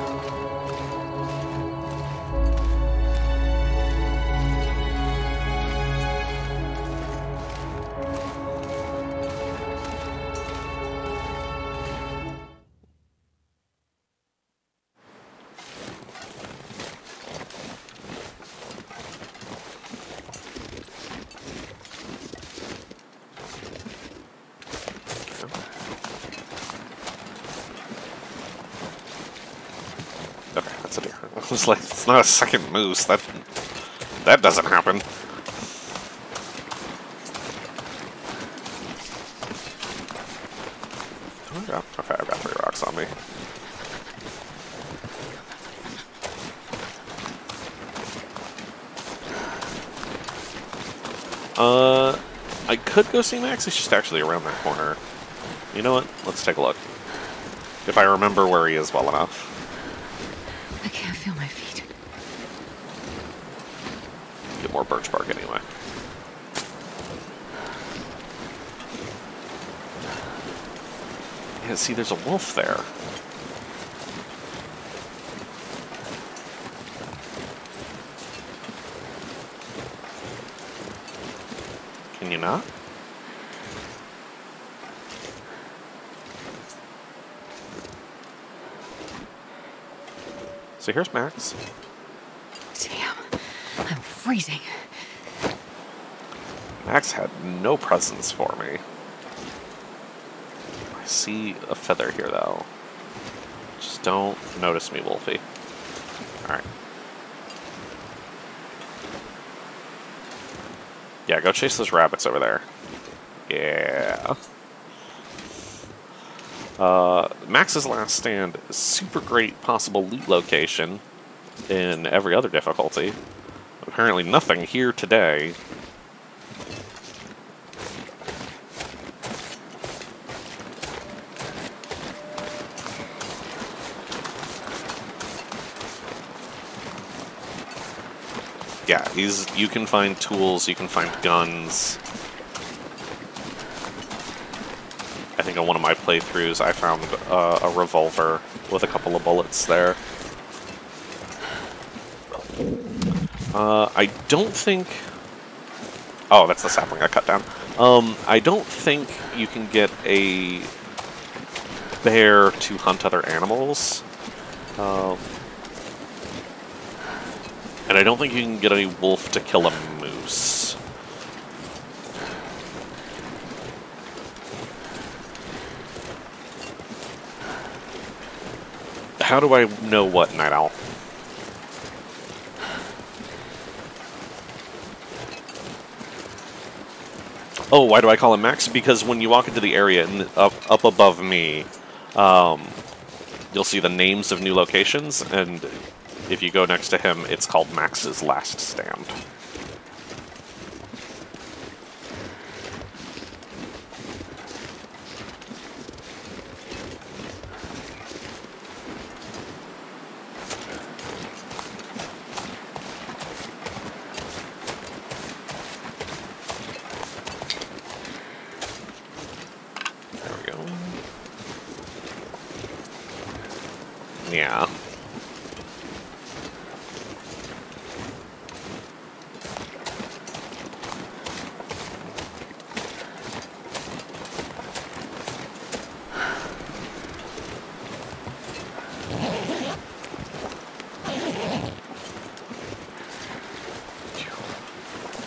That's a deer. I was like, it's not a second moose. That that doesn't happen. Oh. Okay, I've got three rocks on me. Uh, I could go see Max. He's just actually around that corner. You know what? Let's take a look. If I remember where he is well enough. I can't feel my feet. Get more birch bark anyway. Yeah, see, there's a wolf there. Can you not? So here's Max. Damn. I'm freezing. Max had no presents for me. See a feather here, though. Just don't notice me, Wolfie. Alright. Yeah, go chase those rabbits over there. Yeah. Uh, Max's Last Stand, super great possible loot location in every other difficulty. Apparently nothing here today. He's you can find tools, you can find guns. I think on one of my playthroughs I found uh, a revolver with a couple of bullets there. Uh, I don't think... Oh, that's the sapling I cut down. Um, I don't think you can get a bear to hunt other animals. Um, and I don't think you can get a wolf to kill a moose. How do I know what night owl? Oh, why do I call him Max? Because when you walk into the area and up up above me, um, you'll see the names of new locations, and if you go next to him, it's called Max's Last Stand. There we go. Yeah.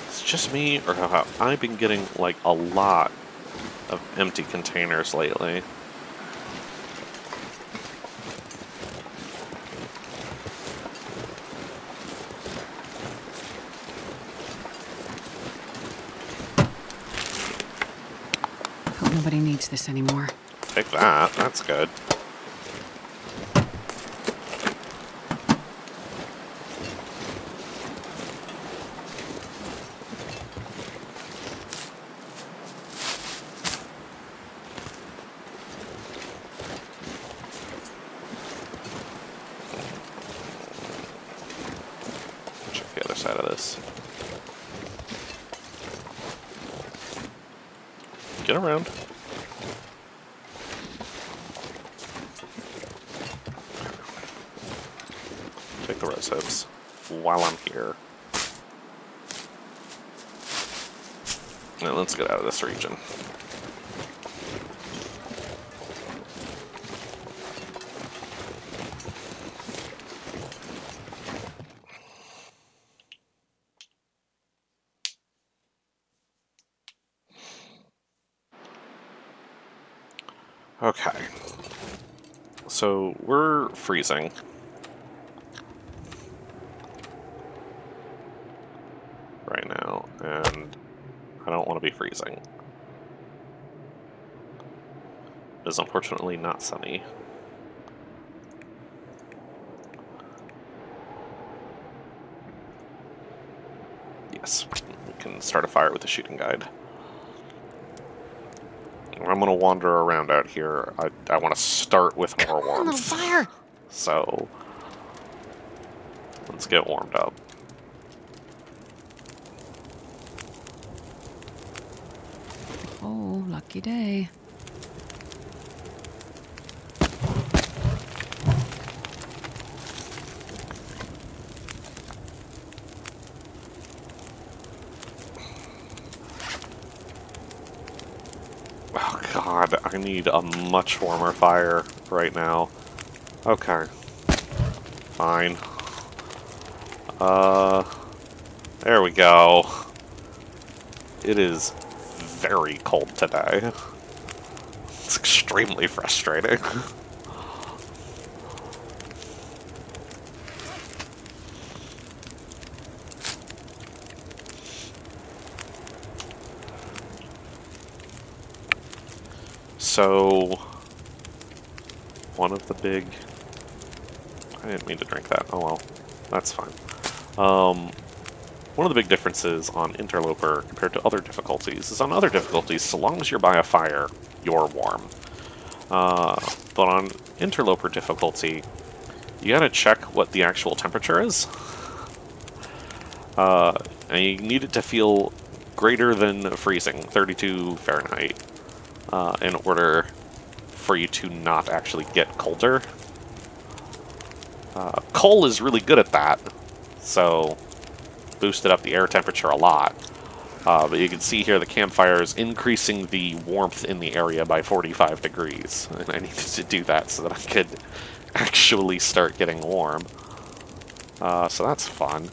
It's just me, or have I been getting like a lot of empty containers lately? Hope nobody needs this anymore. Take that. That's good. Check the other side of this. Get around. Take the rose hips while I'm here. Now let's get out of this region. Okay. So we're freezing. Right now, and I don't want to be freezing. It is unfortunately not sunny. Yes, we can start a fire with a shooting guide. I'm gonna wander around out here. I, I want to start with more Come on, fire! So let's get warmed up. Oh, lucky day. Oh god, I need a much warmer fire right now. Okay. Fine. Uh, there we go. It is very cold today. It's extremely frustrating. So, one of the big. I didn't mean to drink that. Oh well, that's fine. Um, one of the big differences on Interloper compared to other difficulties is on other difficulties, so long as you're by a fire, you're warm. Uh, but on Interloper difficulty, you gotta check what the actual temperature is. Uh, and you need it to feel greater than freezing, 32 Fahrenheit uh, in order for you to not actually get colder. Uh, coal is really good at that, so boosted up the air temperature a lot. Uh, but you can see here the campfire is increasing the warmth in the area by 45 degrees. And I needed to do that so that I could actually start getting warm. Uh, so that's fun.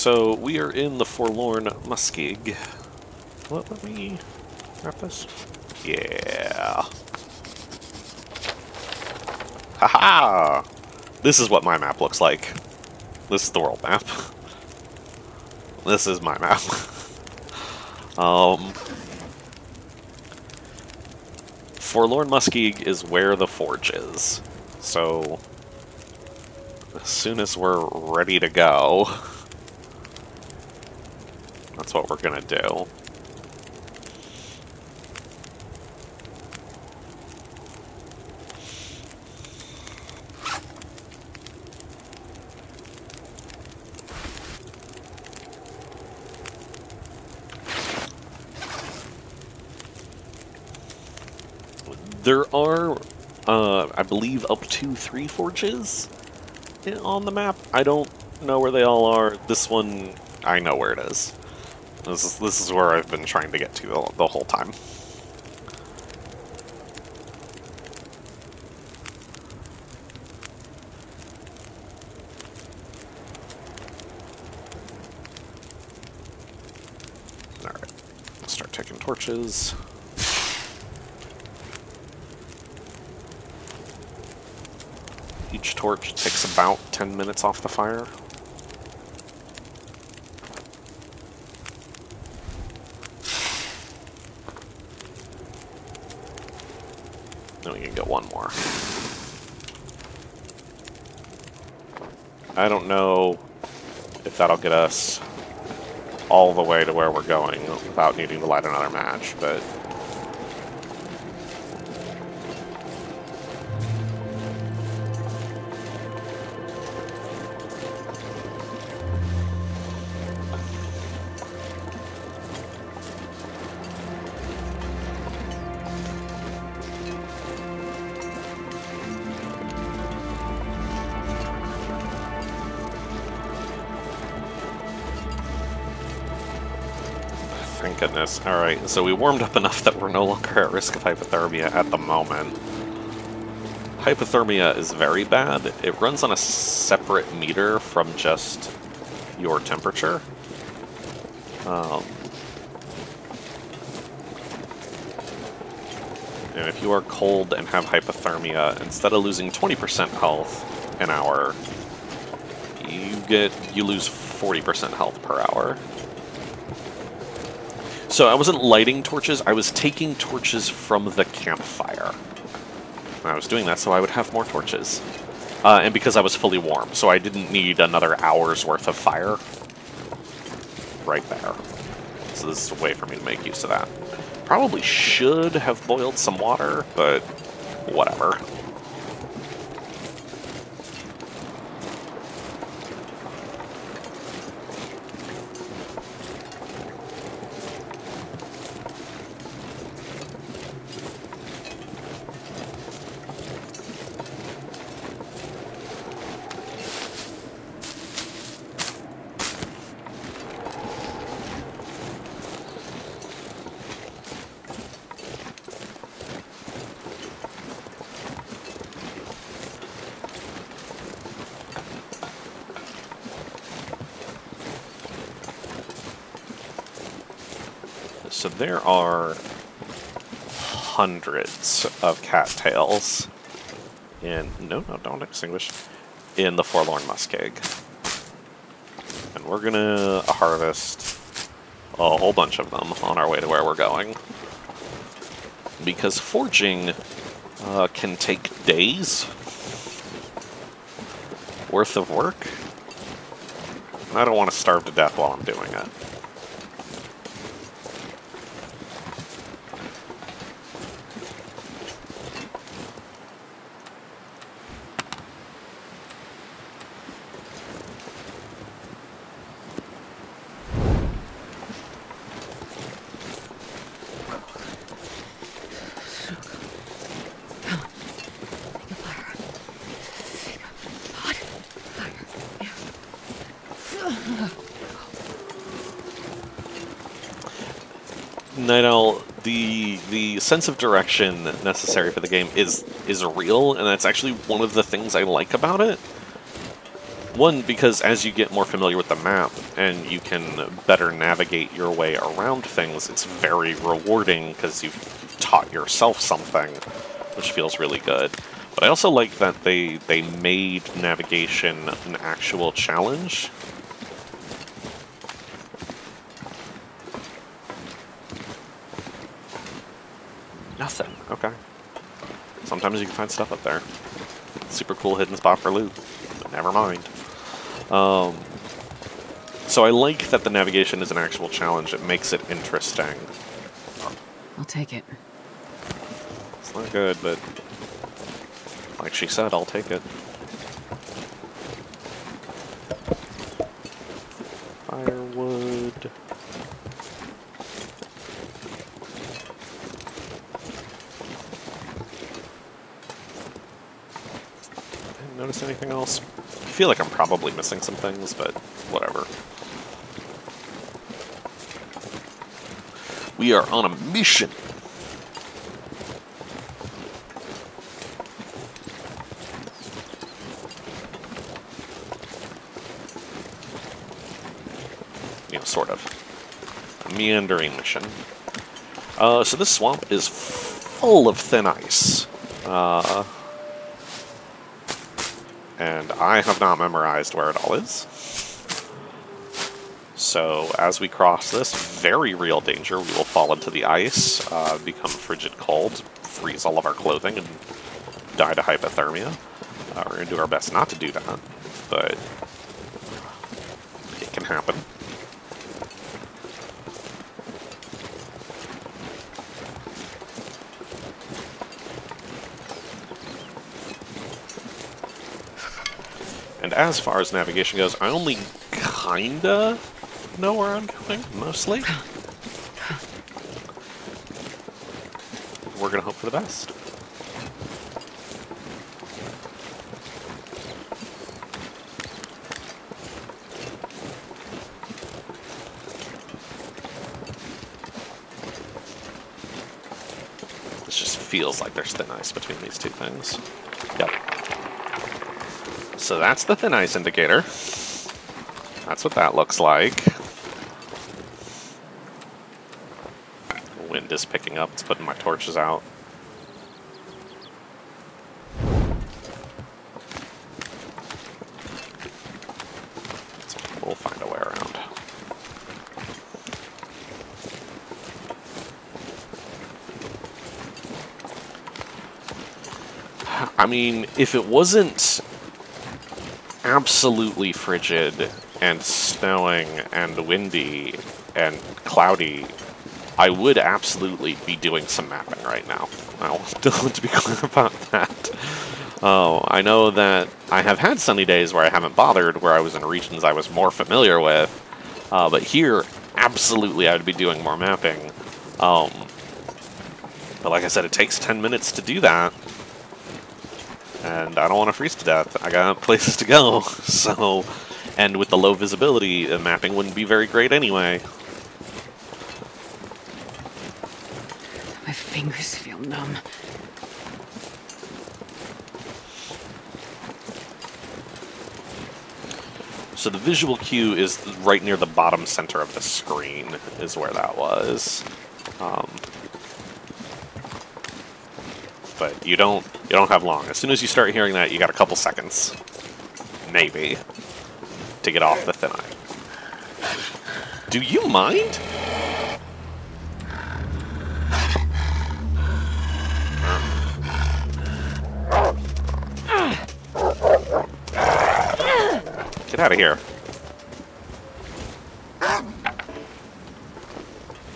So we are in the Forlorn Muskeg. What, let me wrap this. Yeah. Haha! This is what my map looks like. This is the world map. This is my map. um, Forlorn Muskeg is where the forge is. So, as soon as we're ready to go, we're gonna do. There are, uh, I believe, up to three forges on the map. I don't know where they all are. This one, I know where it is. This is, this is where I've been trying to get to the, the whole time. Alright, start taking torches. Each torch takes about 10 minutes off the fire. Then we can get one more. I don't know if that'll get us all the way to where we're going without needing to light another match, but Goodness. Alright, so we warmed up enough that we're no longer at risk of hypothermia at the moment. Hypothermia is very bad. It runs on a separate meter from just your temperature. Um, and if you are cold and have hypothermia, instead of losing 20% health an hour, you get you lose 40% health per hour. So I wasn't lighting torches, I was taking torches from the campfire. And I was doing that so I would have more torches. Uh, and because I was fully warm, so I didn't need another hour's worth of fire. Right there. So this is a way for me to make use of that. Probably should have boiled some water, but whatever. So there are hundreds of cattails in no no don't extinguish in the forlorn muskeg. And we're gonna harvest a whole bunch of them on our way to where we're going. Because forging uh, can take days worth of work. I don't want to starve to death while I'm doing it. Night Owl, the the sense of direction necessary for the game is is real, and that's actually one of the things I like about it. One, because as you get more familiar with the map and you can better navigate your way around things, it's very rewarding because you've taught yourself something, which feels really good. But I also like that they, they made navigation an actual challenge. Nothing. Okay. Sometimes you can find stuff up there. Super cool hidden spot for loot. But never mind. Um, so I like that the navigation is an actual challenge. It makes it interesting. I'll take it. It's not good, but like she said, I'll take it. Firewood. Didn't notice anything else. I feel like I'm probably missing some things, but whatever. We are on a mission. You know, sort of. A meandering mission. Uh, so this swamp is full of thin ice. Uh, and I have not memorized where it all is. So as we cross this very real danger, we will fall into the ice, uh, become frigid cold, freeze all of our clothing, and die to hypothermia. Uh, we're going to do our best not to do that, but it can happen. And as far as navigation goes, I only kinda know where I'm going, mostly. We're gonna hope for the best. This just feels like there's thin ice between these two things. Yep. So that's the thin ice indicator. That's what that looks like. Wind is picking up. It's putting my torches out. We'll find a way around. I mean, if it wasn't absolutely frigid and snowing and windy and cloudy, I would absolutely be doing some mapping right now. I want to be clear about that. Oh, I know that I have had sunny days where I haven't bothered, where I was in regions I was more familiar with, uh, but here, absolutely I would be doing more mapping. Um, but like I said, it takes 10 minutes to do that I don't want to freeze to death. I got places to go, so... And with the low visibility, mapping wouldn't be very great anyway. My fingers feel numb. So the visual cue is right near the bottom center of the screen, is where that was. Um, but you don't you don't have long. As soon as you start hearing that, you got a couple seconds, maybe, to get off the thin eye. Do you mind? Get out of here.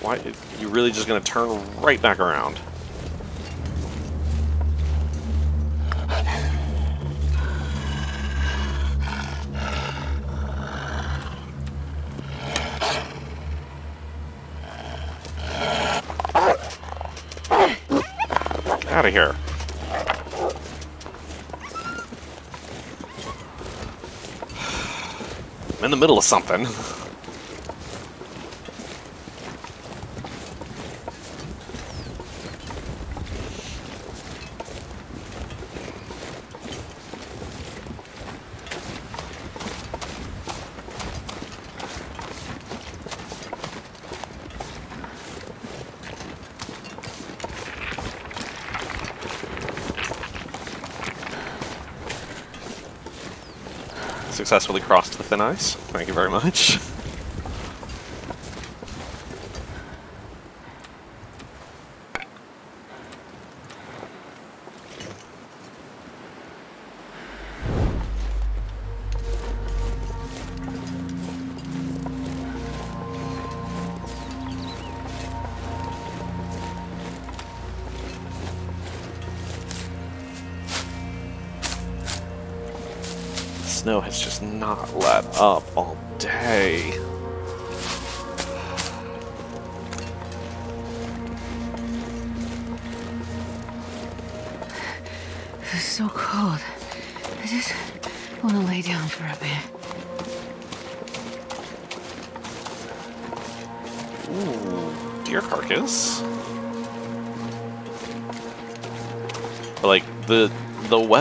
Why? You really just gonna turn right back around? middle of something. successfully crossed the thin ice. Thank you very much.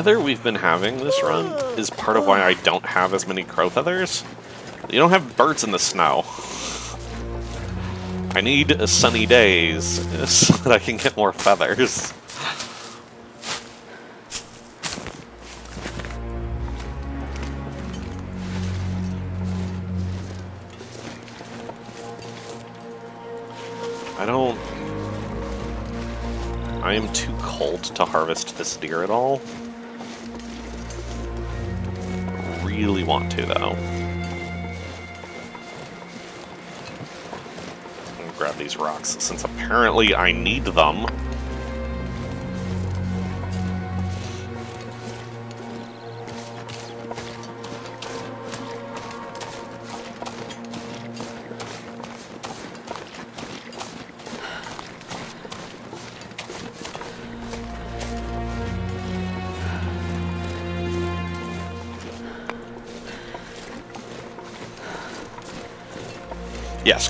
Weather we've been having this run is part of why I don't have as many crow feathers. You don't have birds in the snow. I need sunny days so that I can get more feathers. I don't... I am too cold to harvest this deer at all. Really want to, though. grab these rocks, since apparently I need them.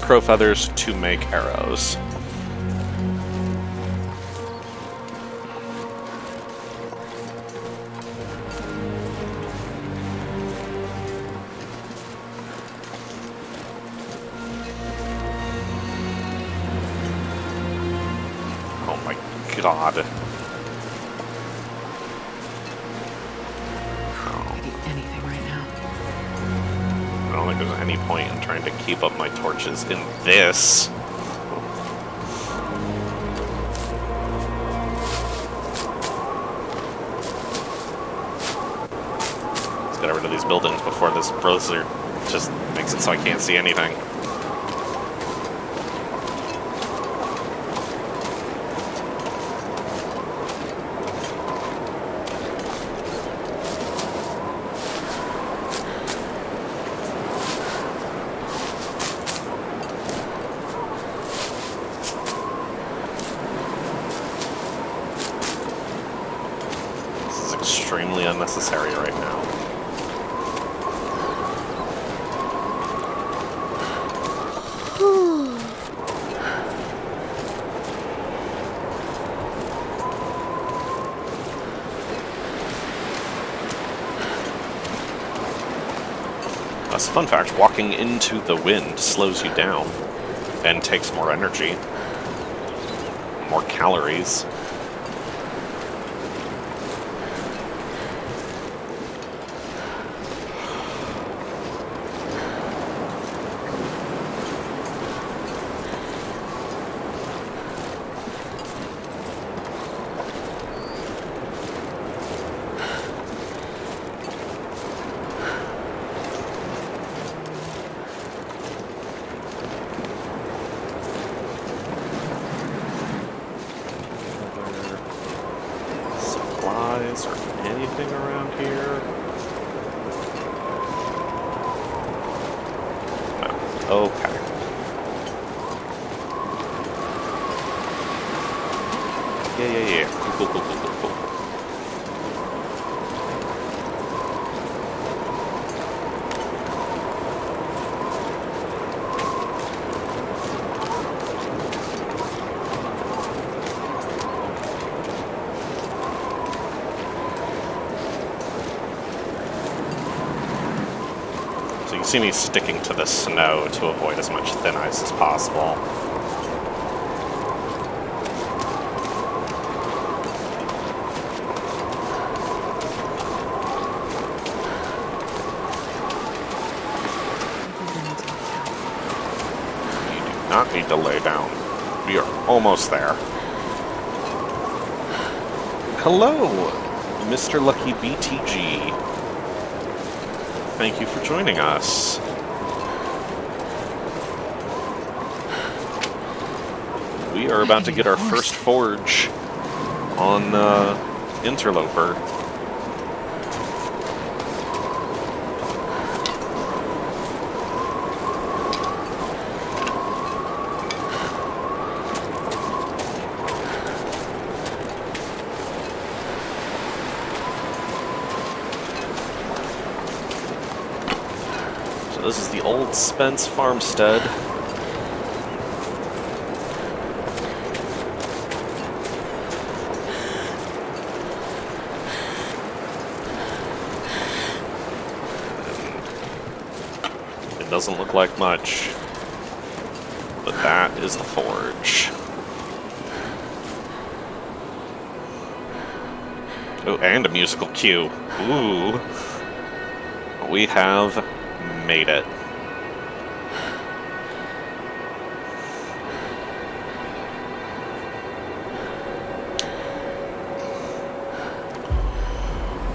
Crow feathers to make arrows. My torches in this. Let's get rid of these buildings before this blizzard just makes it so I can't see anything. This is extremely unnecessary right now. As a fun fact, walking into the wind slows you down and takes more energy, more calories. see me sticking to the snow to avoid as much thin ice as possible. You do not need to lay down. We are almost there. Hello, Mr. Lucky BTG. Thank you for joining us. We are about to get our first forge on uh, Interloper. So this is the old Spence farmstead. It doesn't look like much, but that is the forge. Oh, and a musical cue. Ooh. We have made it.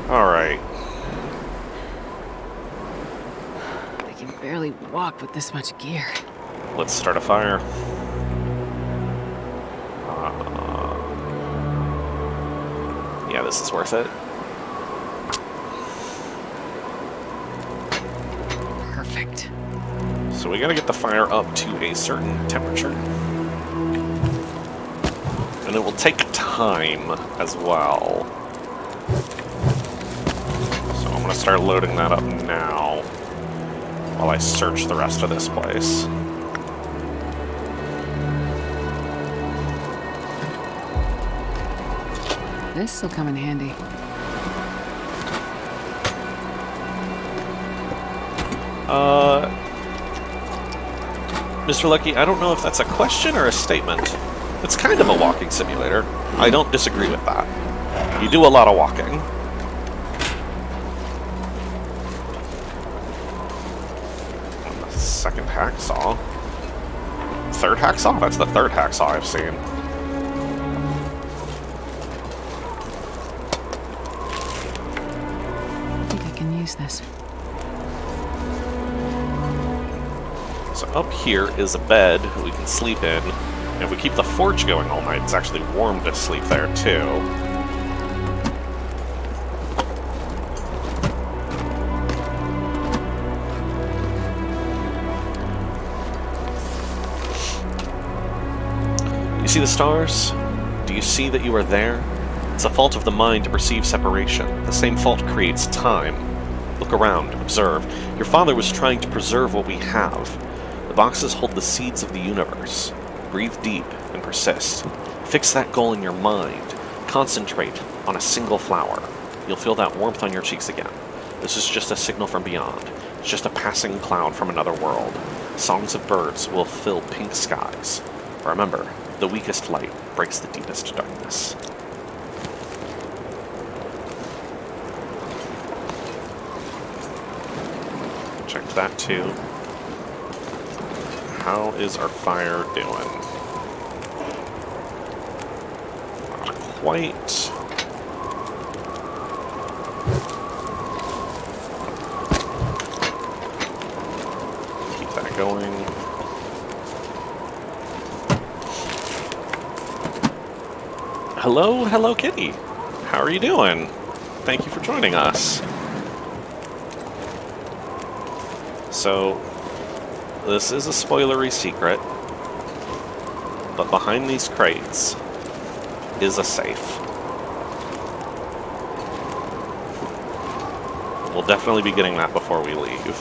Alright. I can with this much gear. Let's start a fire. Uh, yeah, this is worth it. Perfect. So we gotta get the fire up to a certain temperature. And it will take time as well. So I'm gonna start loading that up now while I search the rest of this place. This'll come in handy. Uh, Mr. Lucky, I don't know if that's a question or a statement. It's kind of a walking simulator. I don't disagree with that. You do a lot of walking. Second hacksaw. Third hacksaw? That's the third hacksaw I've seen. I think I can use this. So up here is a bed we can sleep in. And if we keep the forge going all night, it's actually warm to sleep there too. You see the stars? Do you see that you are there? It's a fault of the mind to perceive separation. The same fault creates time. Look around, observe. Your father was trying to preserve what we have. The boxes hold the seeds of the universe. Breathe deep and persist. Fix that goal in your mind. Concentrate on a single flower. You'll feel that warmth on your cheeks again. This is just a signal from beyond. It's just a passing cloud from another world. Songs of birds will fill pink skies. Remember, the weakest light breaks the deepest darkness. Check that too. How is our fire doing? Not quite. Keep that going. Hello, hello kitty. How are you doing? Thank you for joining us. So, this is a spoilery secret, but behind these crates is a safe. We'll definitely be getting that before we leave.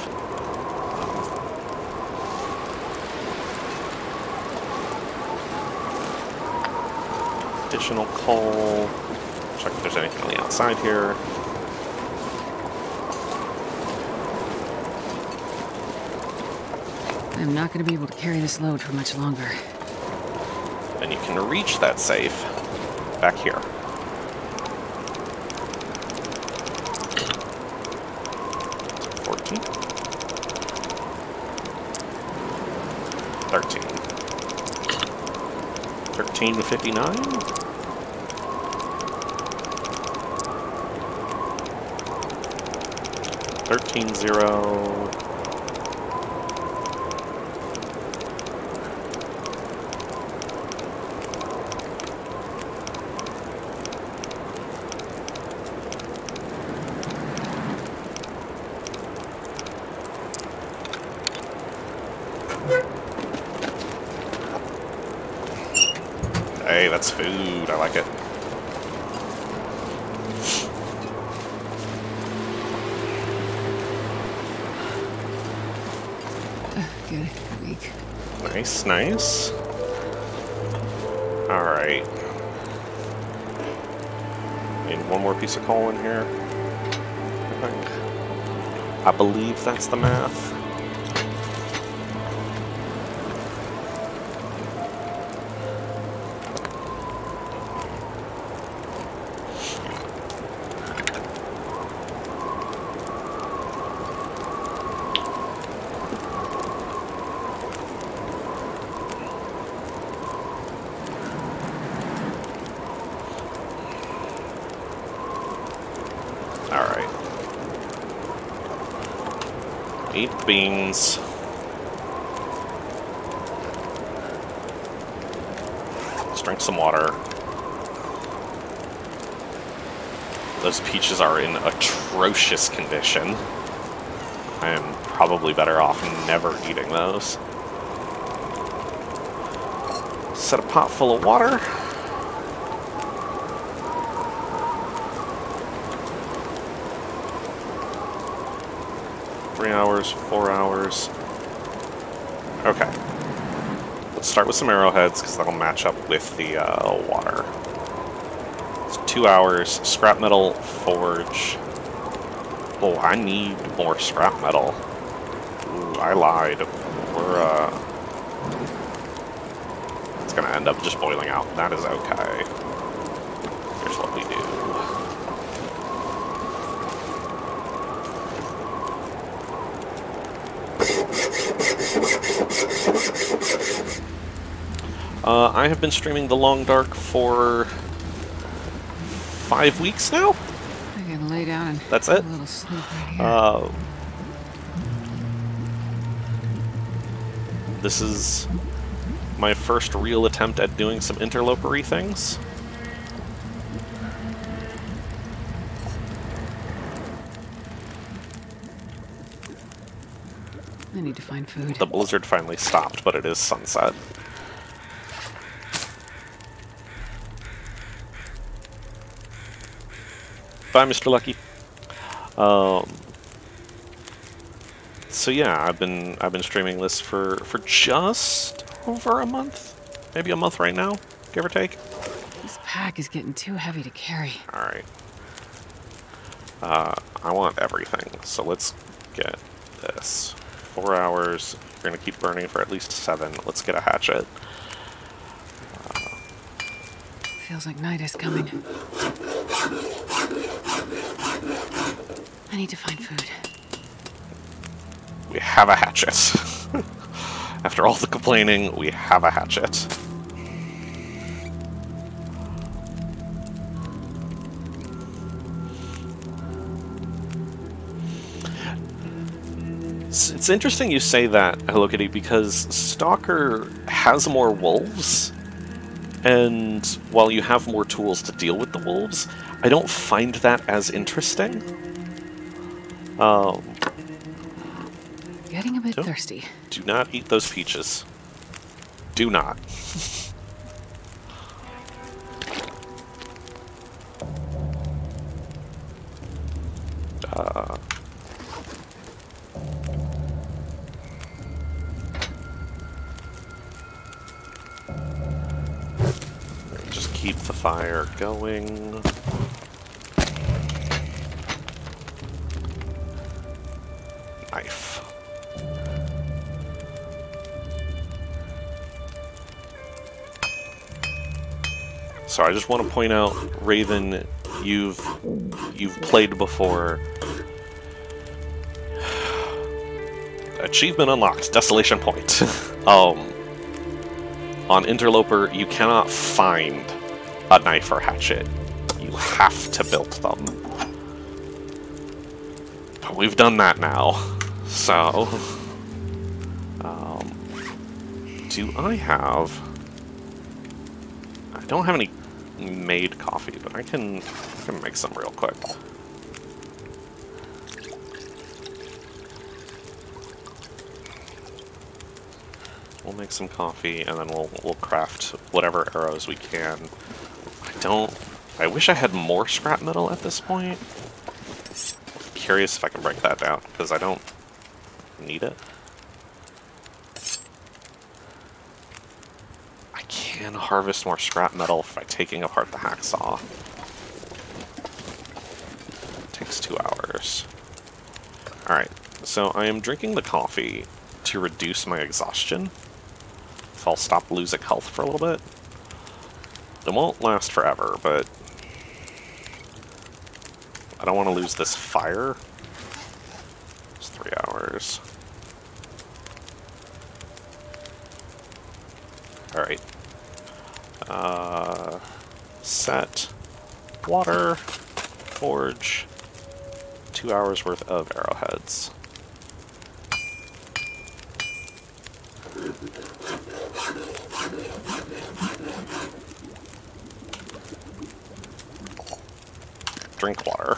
Additional coal. Check if there's anything on the outside here. I'm not going to be able to carry this load for much longer. And you can reach that safe back here. Fourteen. Thirteen. 1359? Thirteen zero. Hey, that's food. I like it. Nice, nice. Alright. Need one more piece of coal in here. I think. I believe that's the math. Beans. Let's drink some water. Those peaches are in atrocious condition. I am probably better off never eating those. Set a pot full of water. Three hours, four hours. Okay. Let's start with some arrowheads, because that'll match up with the uh, water. It's two hours. Scrap metal forge. Oh, I need more scrap metal. Ooh, I lied. We're, uh... It's gonna end up just boiling out. That is okay. Here's what we do. Uh, I have been streaming The Long Dark for five weeks now. I can lay down and That's it? a little sleep right. Uh, this is my first real attempt at doing some interlopery things. I need to find food. The blizzard finally stopped, but it is sunset. Bye, Mr. Lucky. Um, so yeah, I've been I've been streaming this for for just over a month, maybe a month right now, give or take. This pack is getting too heavy to carry. All right. Uh, I want everything, so let's get this. Four hours. We're gonna keep burning for at least seven. Let's get a hatchet. Feels like night is coming. I need to find food. We have a hatchet. After all the complaining, we have a hatchet. It's, it's interesting you say that, Hello Kitty, because Stalker has more wolves, and while you have more tools to deal with the wolves, I don't find that as interesting. Um, Getting a bit thirsty. do not eat those peaches. Do not. going. Knife. So I just want to point out, Raven, you've you've played before. Achievement unlocked, Desolation Point. um, On Interloper, you cannot find a knife or hatchet. You have to build them. But we've done that now, so... Um, do I have... I don't have any made coffee, but I can, I can make some real quick. We'll make some coffee, and then we'll, we'll craft whatever arrows we can. I don't... I wish I had more scrap metal at this point. Curious if I can break that down, because I don't need it. I can harvest more scrap metal by taking apart the hacksaw. takes two hours. Alright, so I am drinking the coffee to reduce my exhaustion. I'll stop losing health for a little bit. It won't last forever, but I don't want to lose this fire. It's three hours. Alright. Uh, set, water, forge, two hours worth of arrowheads. Drink water.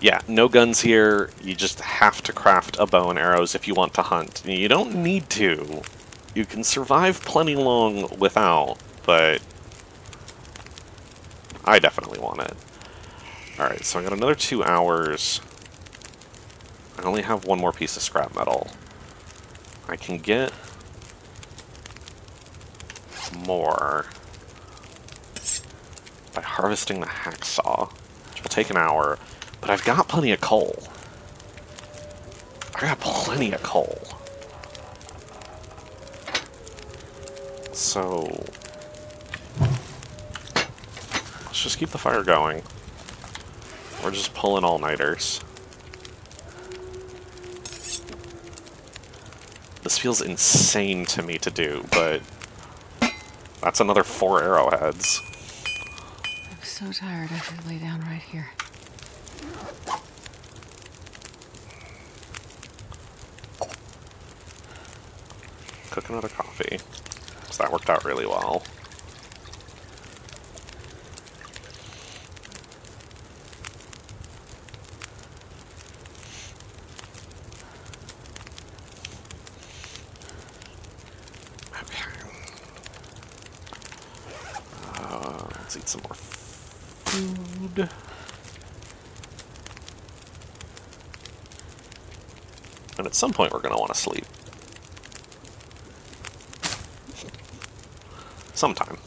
Yeah, no guns here. You just have to craft a bow and arrows if you want to hunt. You don't need to. You can survive plenty long without, but I definitely want it. Alright, so I got another two hours. I only have one more piece of scrap metal. I can get more by harvesting the hacksaw, which will take an hour, but I've got plenty of coal. I got plenty of coal. So, let's just keep the fire going. We're just pulling all-nighters. This feels insane to me to do, but that's another four arrowheads. I'm so tired I should lay down right here. Cook another coffee. So that worked out really well. Okay. Uh, let's eat some more food. And at some point we're going to want to sleep. Sometime.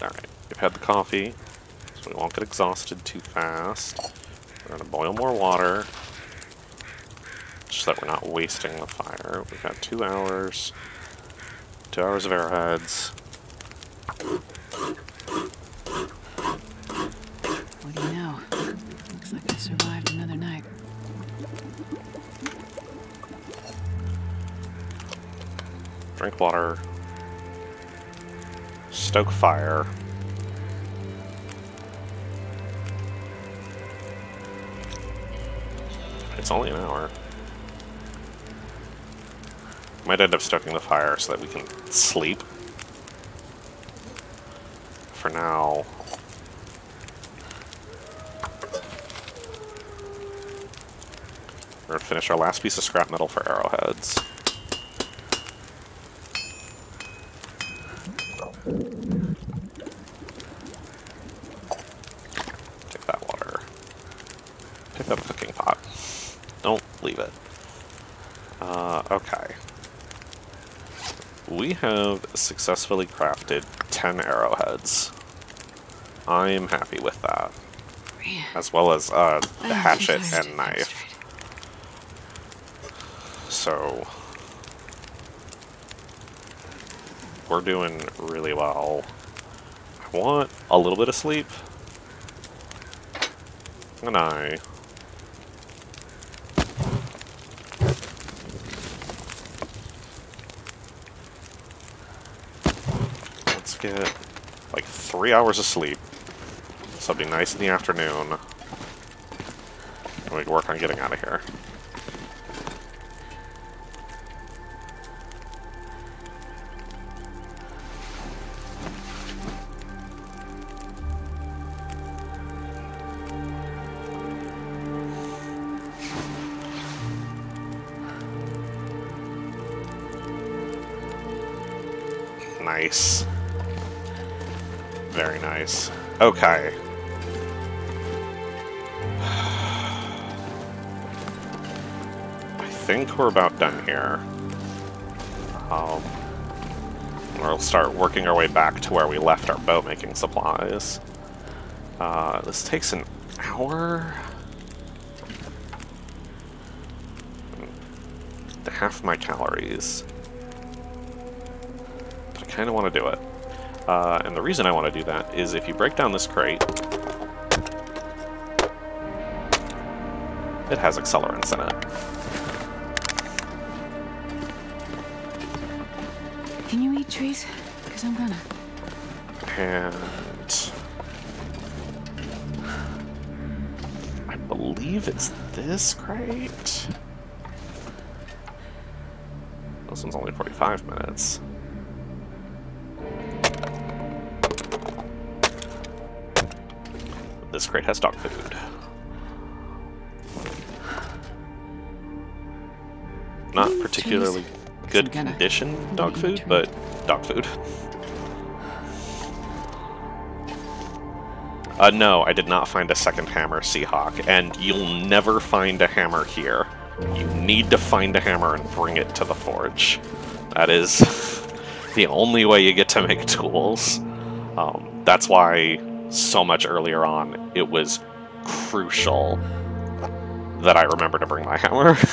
Alright, we've had the coffee, so we won't get exhausted too fast. We're gonna boil more water, just so that we're not wasting the fire. We've got two hours, two hours of arrowheads. What do you know? Looks like I survived another night. drink water, stoke fire. It's only an hour. Might end up stoking the fire so that we can sleep. For now. We're gonna finish our last piece of scrap metal for arrowheads. Take that water. Pick up a cooking pot. Don't leave it. Uh, okay. we have successfully crafted 10 arrowheads. I am happy with that. Man, As well as uh, the hatchet and knife. So we're doing really well. I want a little bit of sleep. And I. get like three hours of sleep. Something nice in the afternoon. And we can work on getting out of here. Okay. I think we're about done here. Um, we'll start working our way back to where we left our boat making supplies. Uh, this takes an hour. Half my calories. But I kind of want to do it. Uh, and the reason I want to do that is if you break down this crate, it has accelerants in it. Can you eat trees? Because I'm gonna. And I believe it's this crate. This one's only 45 minutes. This crate has dog food. Not Can you eat particularly good condition dog food, but dog food. Uh, no, I did not find a second hammer, Seahawk, and you'll never find a hammer here. You need to find a hammer and bring it to the forge. That is the only way you get to make tools. Um, that's why so much earlier on it was crucial that I remember to bring my hammer.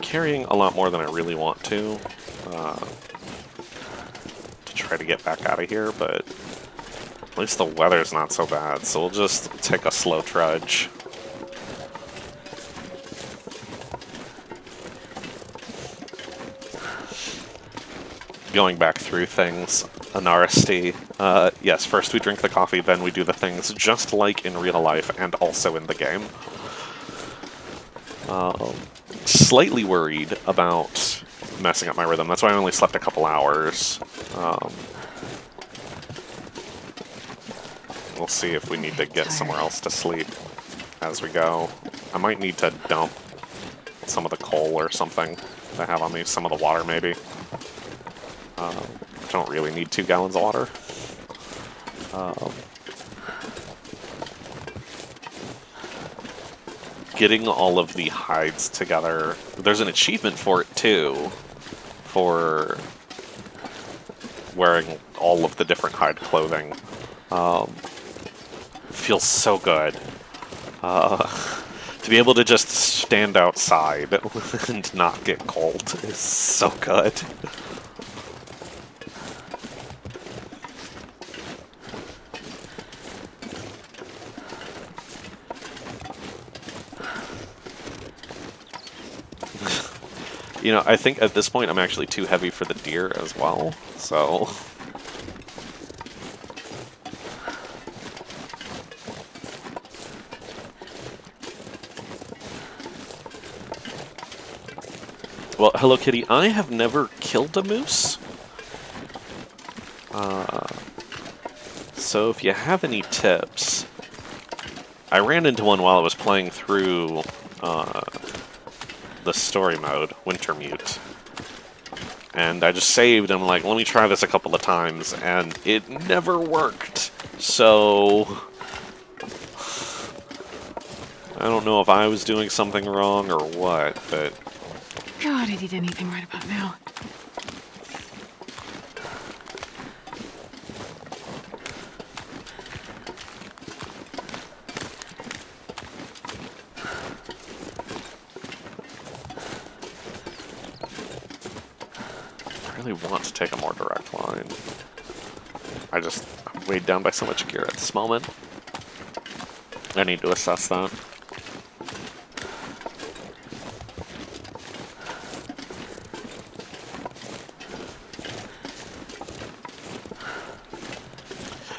Carrying a lot more than I really want to, uh, to try to get back out of here, but at least the weather's not so bad, so we'll just take a slow trudge. Going back through things, Anarasti. Uh, yes, first we drink the coffee, then we do the things just like in real life and also in the game. Um, slightly worried about messing up my rhythm. That's why I only slept a couple hours. Um, we'll see if we need to get somewhere else to sleep as we go. I might need to dump some of the coal or something I have on me, some of the water maybe. Um, I don't really need two gallons of water. Um, getting all of the hides together. There's an achievement for it too, for wearing all of the different hide clothing. Um, feels so good. Uh, to be able to just stand outside and not get cold is so good. You know, I think at this point I'm actually too heavy for the deer as well, so... Well, Hello Kitty, I have never killed a moose. Uh, so if you have any tips, I ran into one while I was playing through uh, the story mode, Wintermute. And I just saved and I'm like, let me try this a couple of times, and it never worked. So... I don't know if I was doing something wrong or what, but... God, I'd eat anything right about now. I really want to take a more direct line. I just, I'm weighed down by so much gear at this moment. I need to assess that.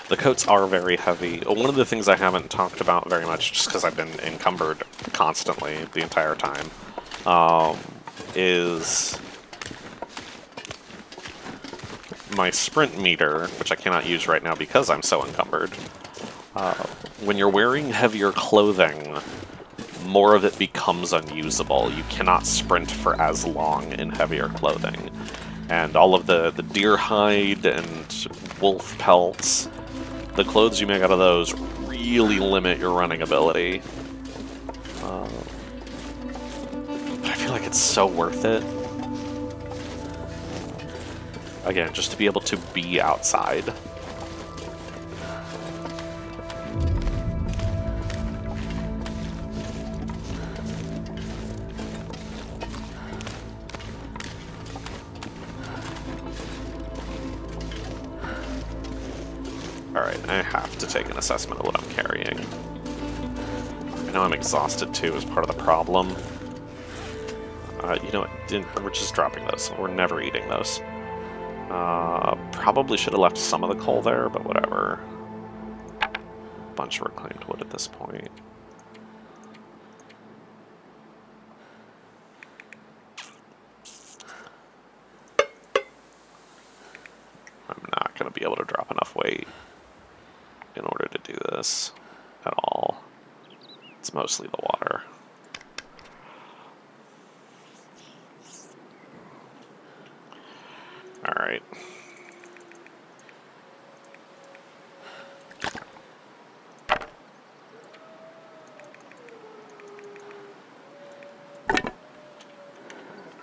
The coats are very heavy. One of the things I haven't talked about very much, just because I've been encumbered constantly the entire time, um, is my sprint meter, which I cannot use right now because I'm so encumbered. Uh, when you're wearing heavier clothing, more of it becomes unusable. You cannot sprint for as long in heavier clothing. And all of the, the deer hide and wolf pelts the clothes you make out of those really limit your running ability. Uh, but I feel like it's so worth it. Again, just to be able to be outside. Alright, I have to take an assessment of what I'm carrying. I know I'm exhausted too as part of the problem. Uh, you know what, we're just dropping those. We're never eating those. Probably should have left some of the coal there, but whatever. Bunch of reclaimed wood at this point. I'm not going to be able to drop enough weight in order to do this at all. It's mostly the water. Alright.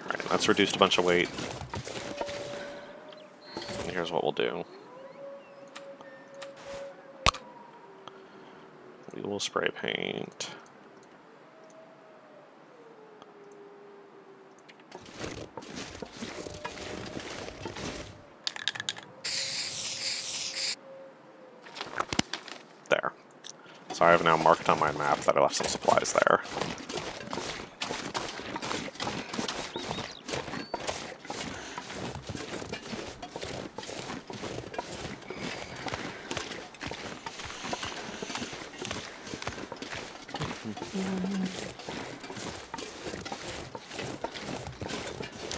Alright, that's reduced a bunch of weight. And here's what we'll do. We will spray paint. There. So I have now marked on my map that I left some supplies there.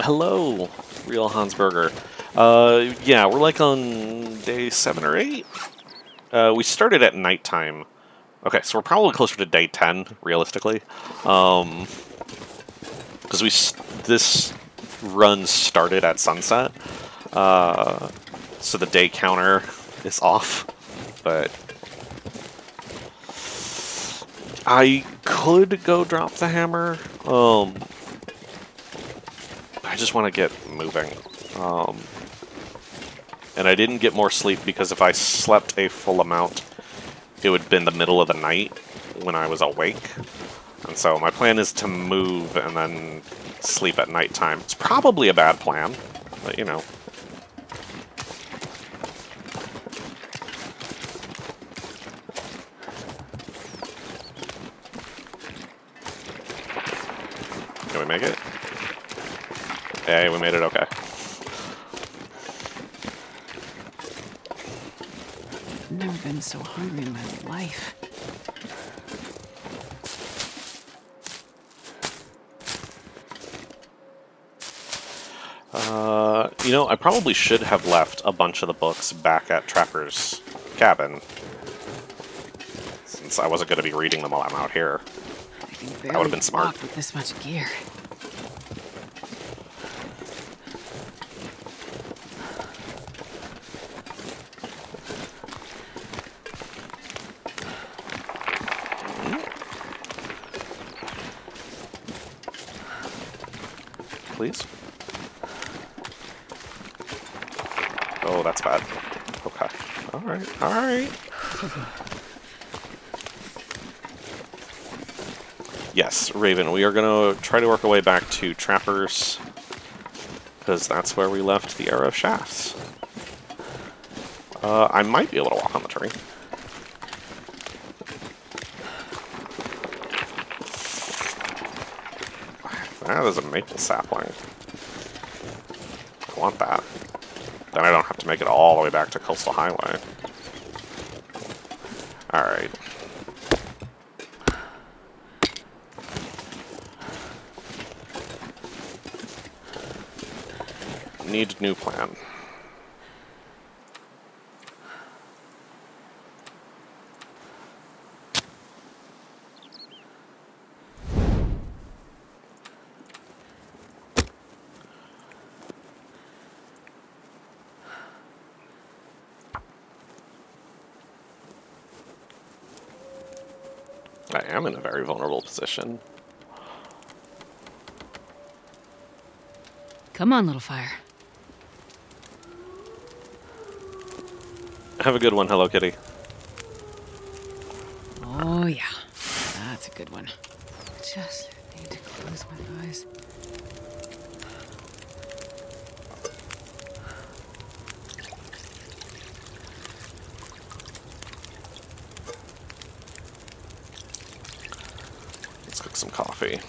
Hello, real Hansberger. Uh, yeah, we're like on day seven or eight. Uh, we started at nighttime. Okay, so we're probably closer to day ten, realistically. Um, because we this run started at sunset, uh, so the day counter is off. But I could go drop the hammer. Um, just want to get moving. Um, and I didn't get more sleep because if I slept a full amount, it would have been the middle of the night when I was awake. And so my plan is to move and then sleep at nighttime. It's probably a bad plan, but you know. Can we make it? Hey, we made it okay. Never been so hungry in my life. Uh, you know, I probably should have left a bunch of the books back at Trapper's cabin. Since. I wasn't going to be reading them while I'm out here. I can would've been smart. with this much gear. Please. Oh, that's bad. Okay. Alright, alright. Yes, Raven, we are going to try to work our way back to Trappers, because that's where we left the Arrow Shafts. Uh, I might be able to walk on the tree. That is a maple sapling. I want that. Then I don't have to make it all the way back to Coastal Highway. Alright. I am in a very vulnerable position. Come on, little fire. Have a good one, Hello Kitty. Oh, yeah. That's a good one. Just need to close my eyes. Let's cook some coffee.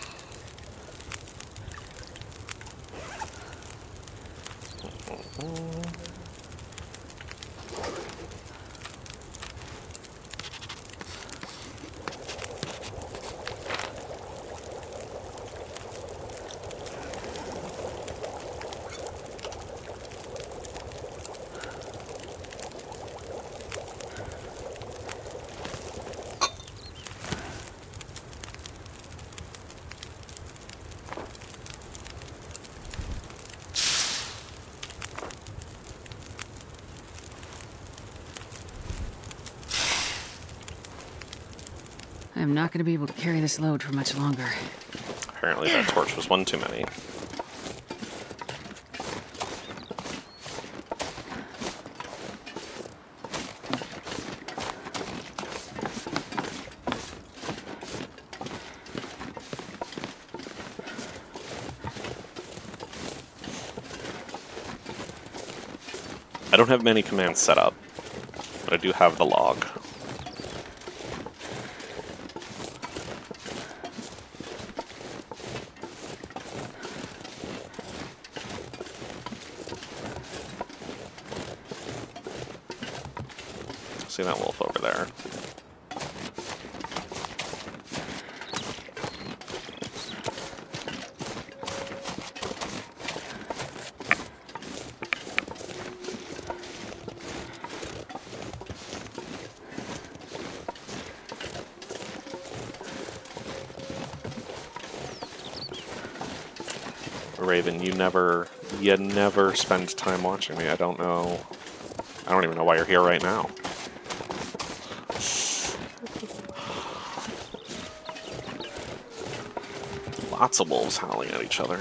I am not going to be able to carry this load for much longer. Apparently that torch was one too many. I don't have many commands set up, but I do have the log. See that wolf over there. Raven, you never, you never spend time watching me. I don't know. I don't even know why you're here right now. Lots of wolves howling at each other.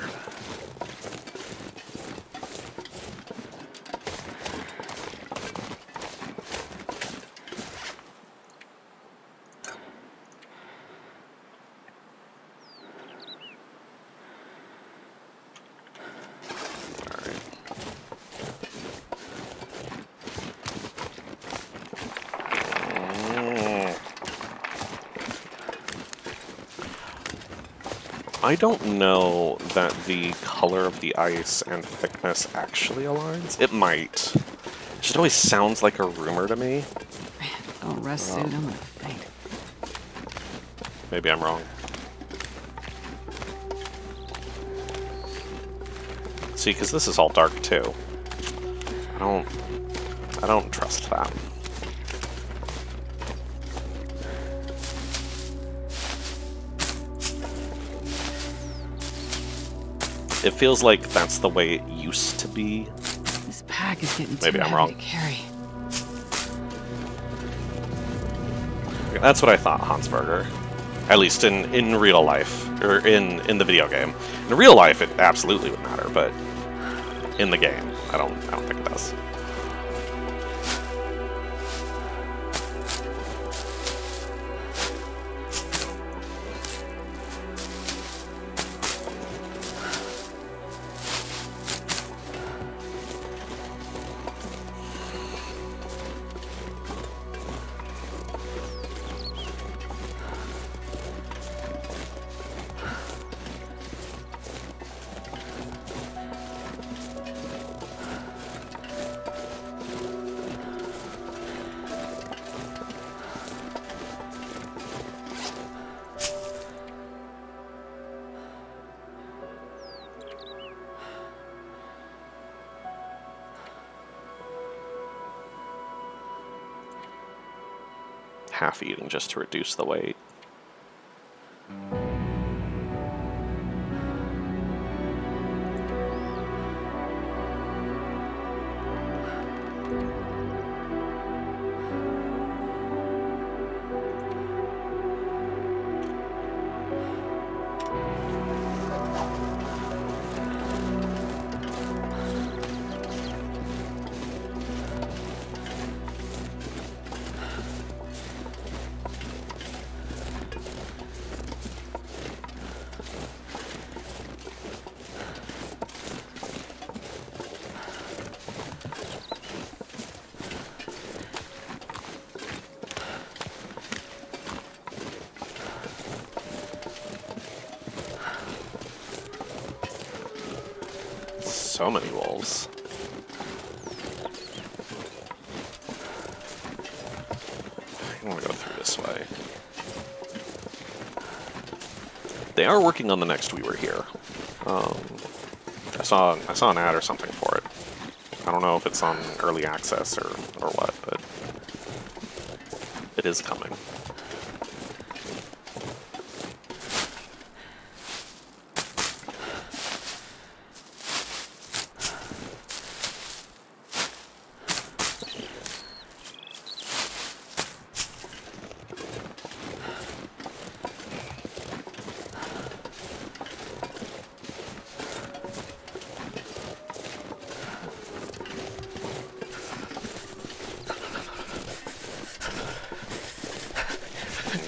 I don't know that the color of the ice and thickness actually aligns. It might. It just always sounds like a rumor to me. Man, don't rest soon. I'm gonna faint. Maybe I'm wrong. See, because this is all dark too. I don't. I don't trust that. It feels like that's the way it used to be. This pack is getting Maybe too I'm heavy wrong. to carry. That's what I thought, Hansberger. At least in, in real life, or in, in the video game. In real life, it absolutely would matter, but in the game, I don't I don't think it does. Just to reduce the weight. Are working on the next We Were Here. Um, I saw I saw an ad or something for it. I don't know if it's on early access or, or what, but it is coming.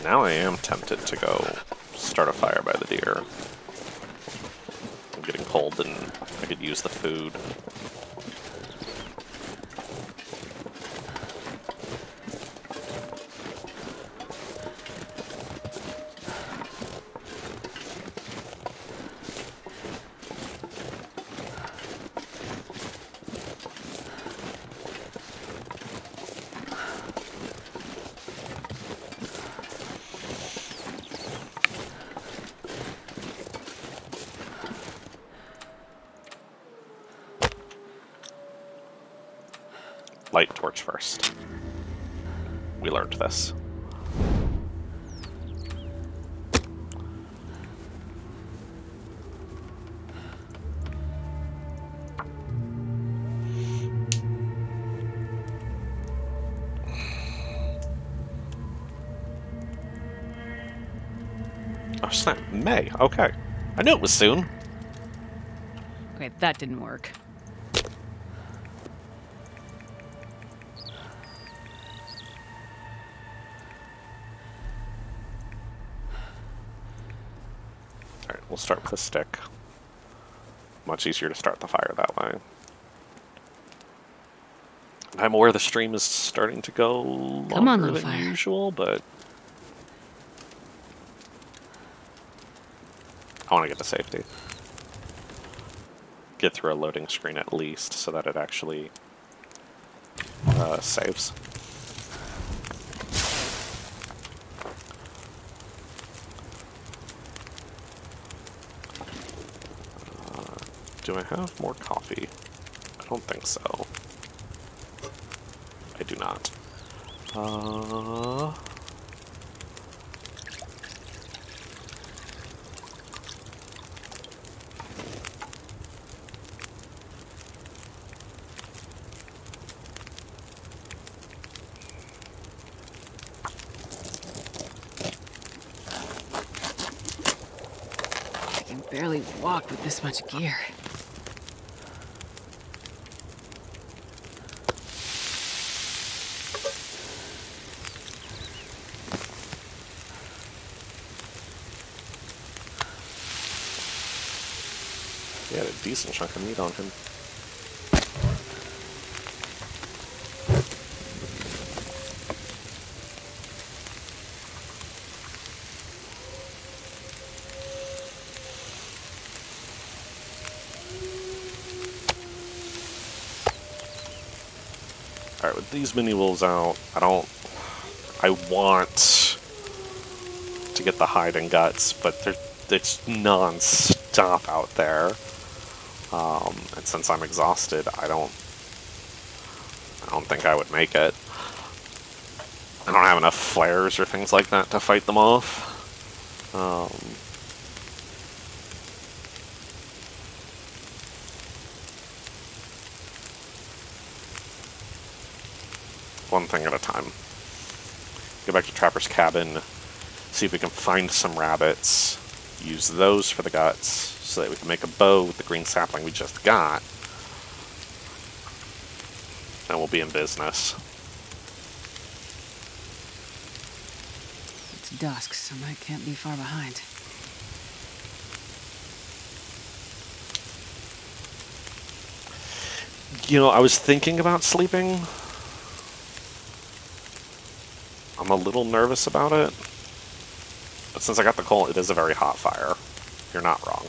Now I am tempted to go start a fire by the deer. I'm getting cold and I could use the food. Okay. I knew it was soon. Okay, that didn't work. Alright, we'll start with a stick. Much easier to start the fire that way. I'm aware the stream is starting to go longer Come on, little than fire. usual, but I want to get to safety. Get through a loading screen at least, so that it actually uh, saves. Uh, do I have more coffee? I don't think so. I do not. Uh... barely walk with this much gear. He had a decent chunk of meat on him. These mini wolves out, I don't... I want to get the hide and guts, but it's non-stop out there. Um, and since I'm exhausted, I don't... I don't think I would make it. I don't have enough flares or things like that to fight them off. Um, one thing at a time. Go back to Trapper's cabin, see if we can find some rabbits, use those for the guts, so that we can make a bow with the green sapling we just got. And we'll be in business. It's dusk, so I can't be far behind. You know, I was thinking about sleeping. I'm a little nervous about it. But since I got the coal, it is a very hot fire. You're not wrong.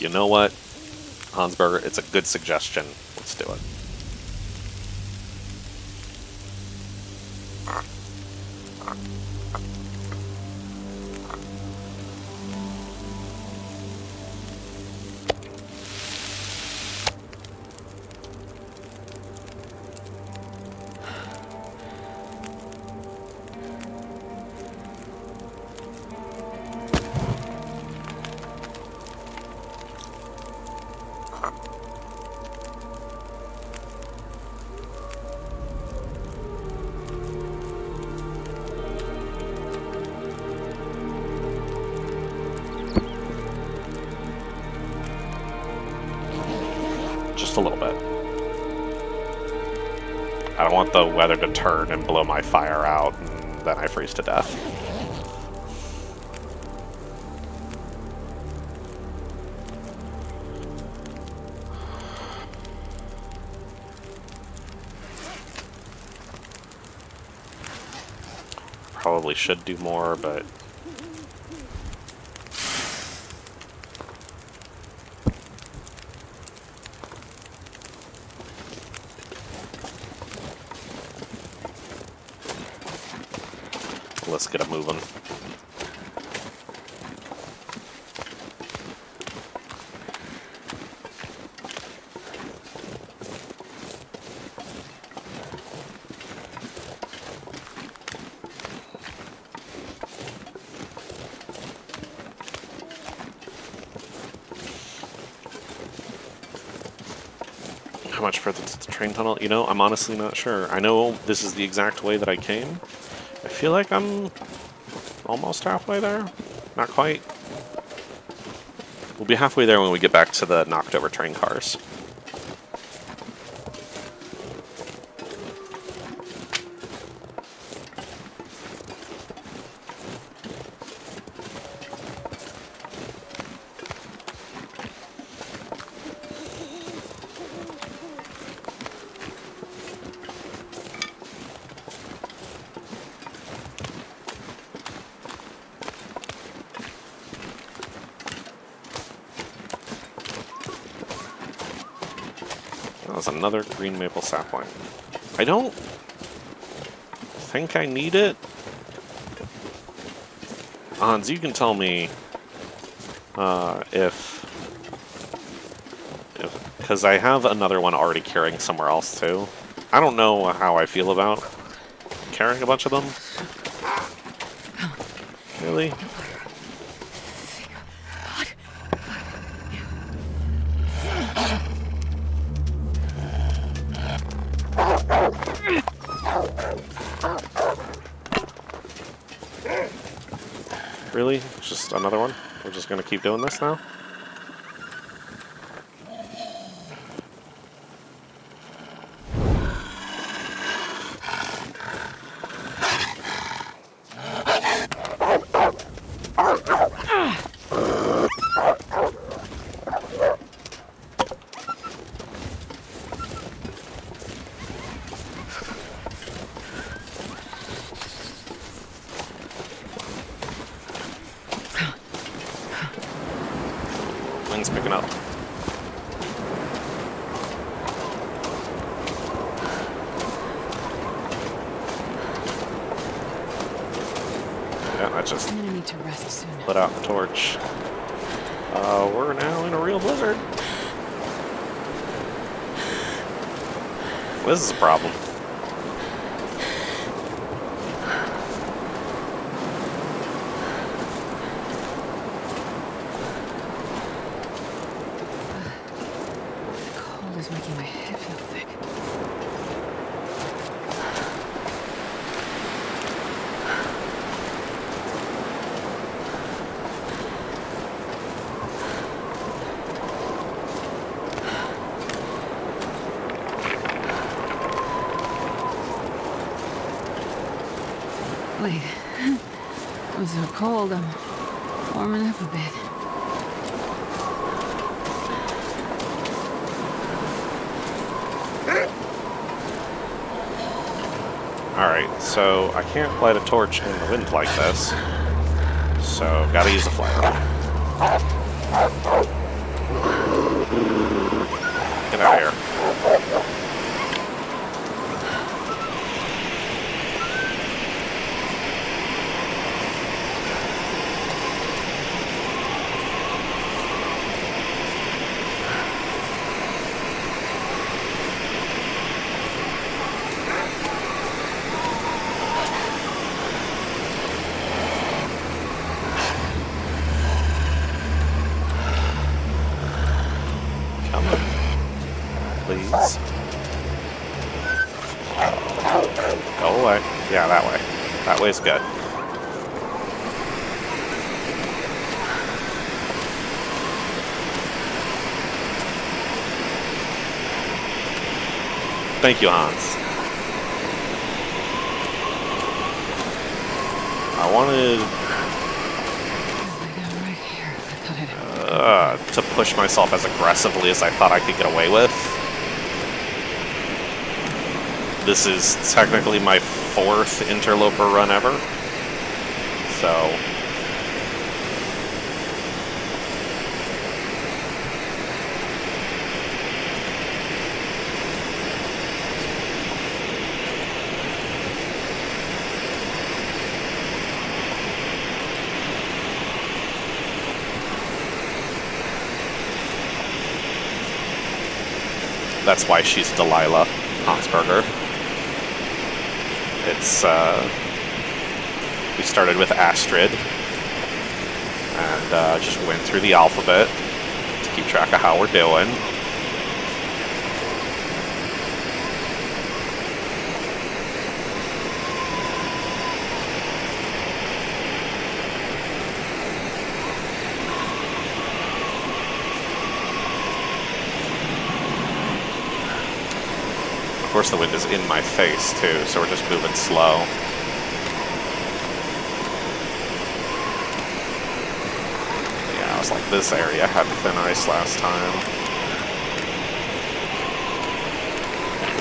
You know what, Hansberger? It's a good suggestion. Weather to turn and blow my fire out, and then I freeze to death. Probably should do more, but let's get it moving. How much further to the train tunnel? You know, I'm honestly not sure. I know this is the exact way that I came. I feel like I'm almost halfway there. Not quite. We'll be halfway there when we get back to the knocked over train cars. Another green maple sapling. I don't think I need it. Hans, you can tell me uh, if... Because I have another one already carrying somewhere else, too. I don't know how I feel about carrying a bunch of them. Really? Really? Another one? We're just gonna keep doing this now? Wind's picking up. Yeah, I just I'm gonna need to rest soon. put out the torch. Uh, we're now in a real blizzard. This is a problem. The cold is making my head feel thick. Wait. I'm so cold, I'm warming up a bit. Alright, so I can't light a torch in the wind like this. So, gotta use a flare. Get out of here. Come on. Please. Go away. Yeah, that way. That way's good. Thank you, Hans. I wanted Lay down right here. I thought I'd uh, to push myself as aggressively as I thought I could get away with. This is technically my fourth interloper run ever. So. That's why she's Delilah Hansberger. It's, uh, we started with Astrid and uh, just went through the alphabet to keep track of how we're doing. Course, the wind is in my face too, so we're just moving slow. Yeah, I was like, this area had thin ice last time.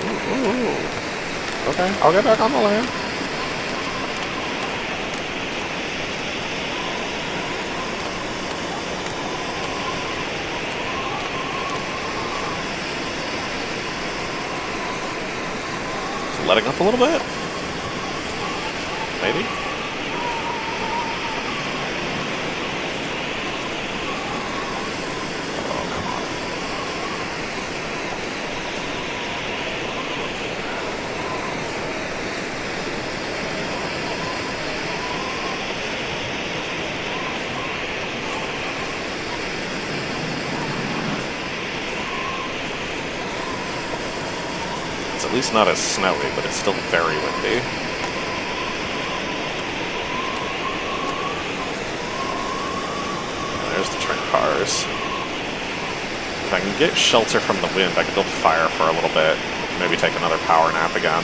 Ooh, ooh. Okay, I'll get back on the land. Up a little bit? Maybe? Least not as snowy, but it's still very windy. There's the train cars. If I can get shelter from the wind, I can build fire for a little bit. Maybe take another power nap again.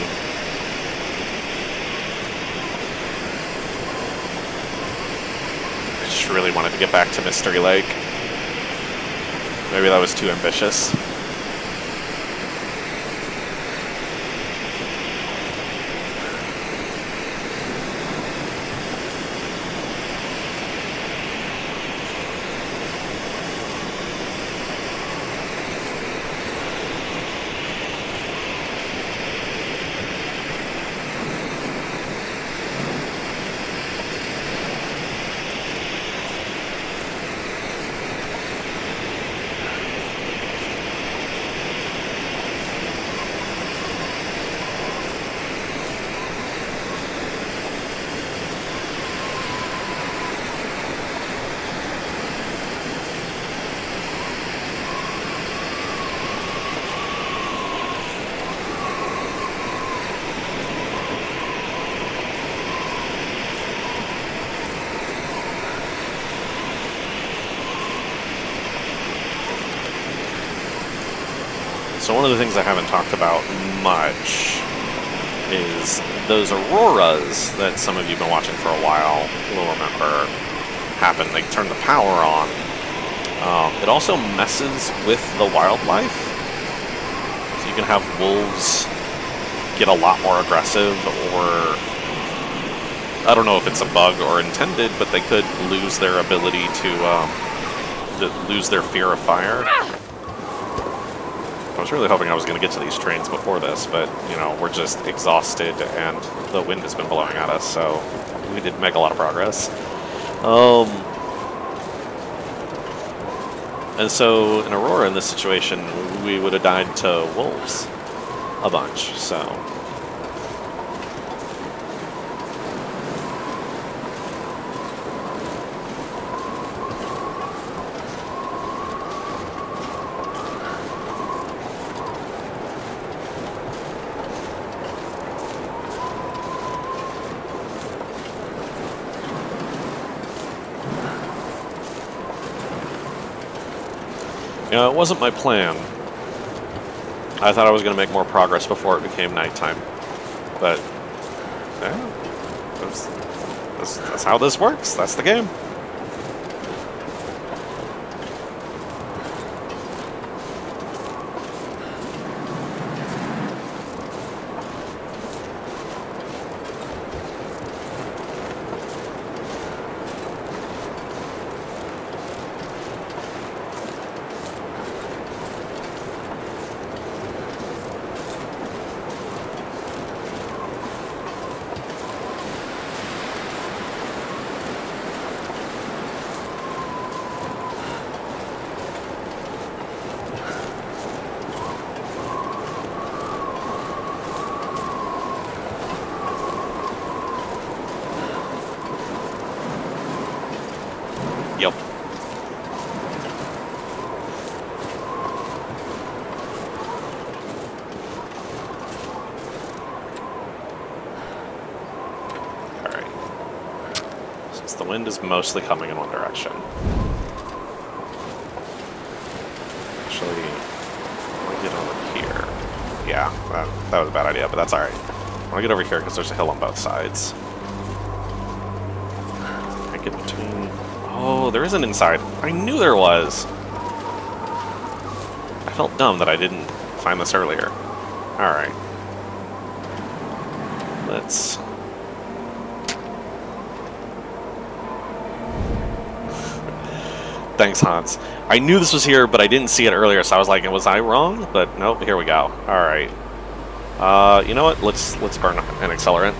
I just really wanted to get back to Mystery Lake. Maybe that was too ambitious. The things I haven't talked about much is those auroras that some of you have been watching for a while will remember happen. They turn the power on. Um, it also messes with the wildlife. So you can have wolves get a lot more aggressive or I don't know if it's a bug or intended, but they could lose their ability to, um, to lose their fear of fire. I was really hoping I was going to get to these trains before this, but, you know, we're just exhausted and the wind has been blowing at us, so we did make a lot of progress. Um, and so in Aurora, in this situation, we would have died to wolves a bunch, so... You it wasn't my plan. I thought I was going to make more progress before it became nighttime. But, yeah, that's, that's, that's how this works. That's the game. Yep. Alright. Since the wind is mostly coming in one direction. Actually, want to get over here. Yeah, that, that was a bad idea, but that's alright. I want to get over here because there's a hill on both sides. I get between Oh, there is an inside. I knew there was. I felt dumb that I didn't find this earlier. Alright. Let's... Thanks, Hans. I knew this was here, but I didn't see it earlier, so I was like, was I wrong? But nope, here we go. Alright. Uh, you know what? Let's let's burn an accelerant.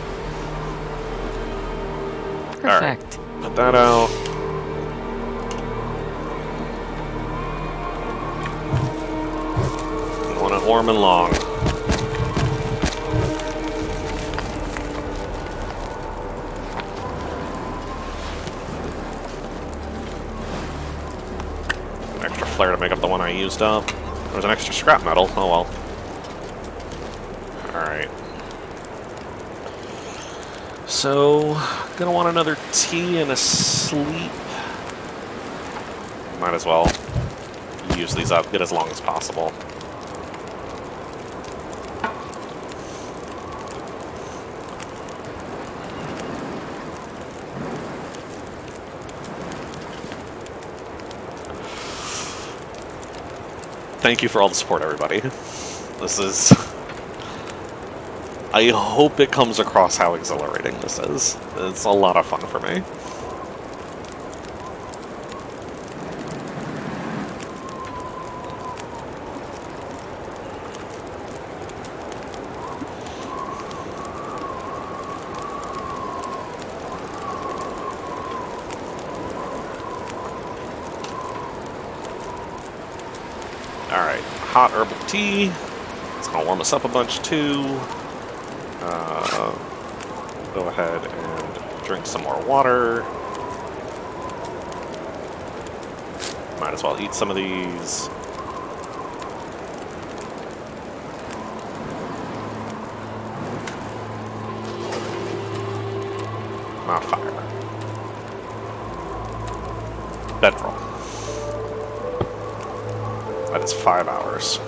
Perfect. Put that out. Want warm and long. Used up. There was an extra scrap metal. Oh well. Alright. So, gonna want another tea and a sleep. Might as well use these up, get as long as possible. Thank you for all the support, everybody. This is... I hope it comes across how exhilarating this is. It's a lot of fun for me. hot herbal tea. It's to warm us up a bunch too. Uh, go ahead and drink some more water. Might as well eat some of these. Not fire. Bedroll. That is five hours.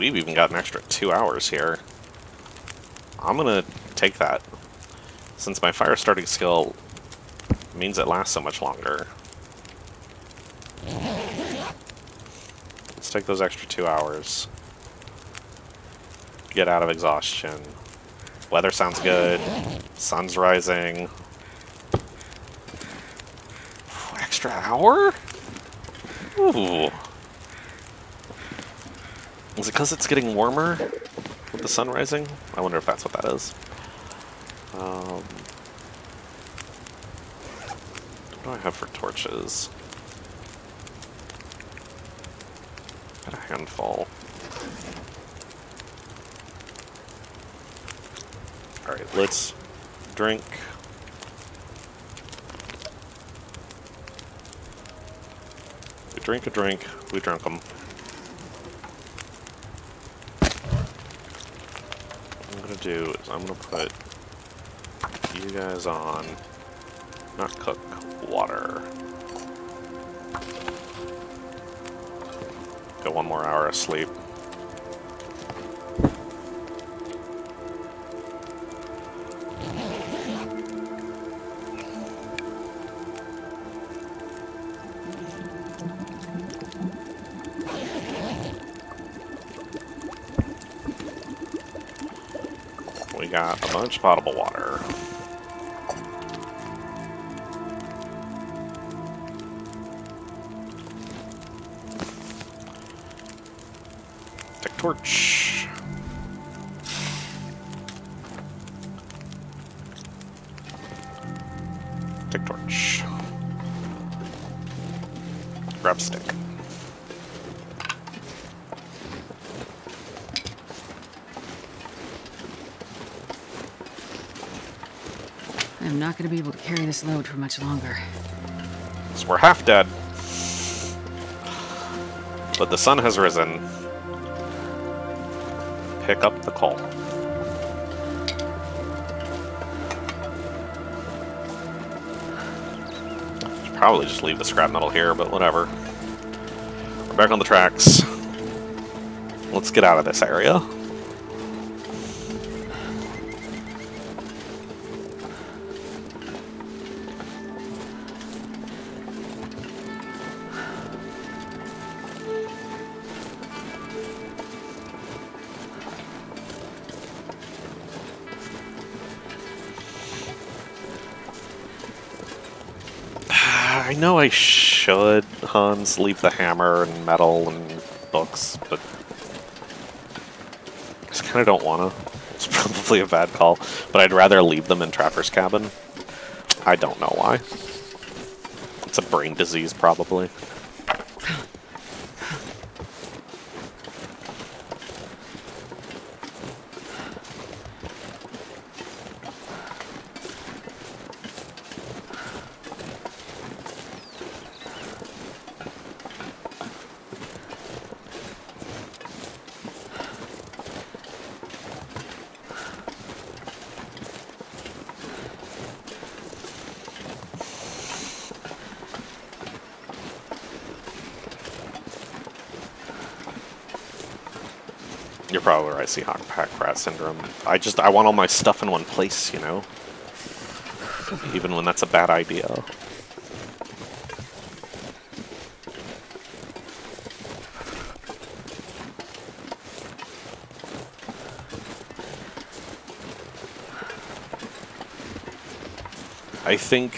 We've even got an extra two hours here. I'm gonna take that. Since my fire starting skill means it lasts so much longer. Let's take those extra two hours. Get out of exhaustion. Weather sounds good. Sun's rising. Extra hour? Ooh. Is it because it's getting warmer with the sun rising? I wonder if that's what that is. Um, what do I have for torches? Got a handful. Alright, let's drink. We drink a drink, we drunk them. What I'm gonna do is I'm gonna put you guys on, not cook, water. Get one more hour of sleep. A bunch of potable water. torch. Carry this load for much longer. So we're half dead. But the sun has risen pick up the call. Should probably just leave the scrap metal here, but whatever. We're back on the tracks. Let's get out of this area. Know I should, Hans, leave the hammer and metal and books, but I just kind of don't want to. It's probably a bad call, but I'd rather leave them in Trapper's cabin. I don't know why. It's a brain disease, probably. You're probably right, Seahawk Pack Rat Syndrome. I just, I want all my stuff in one place, you know? Even when that's a bad idea. I think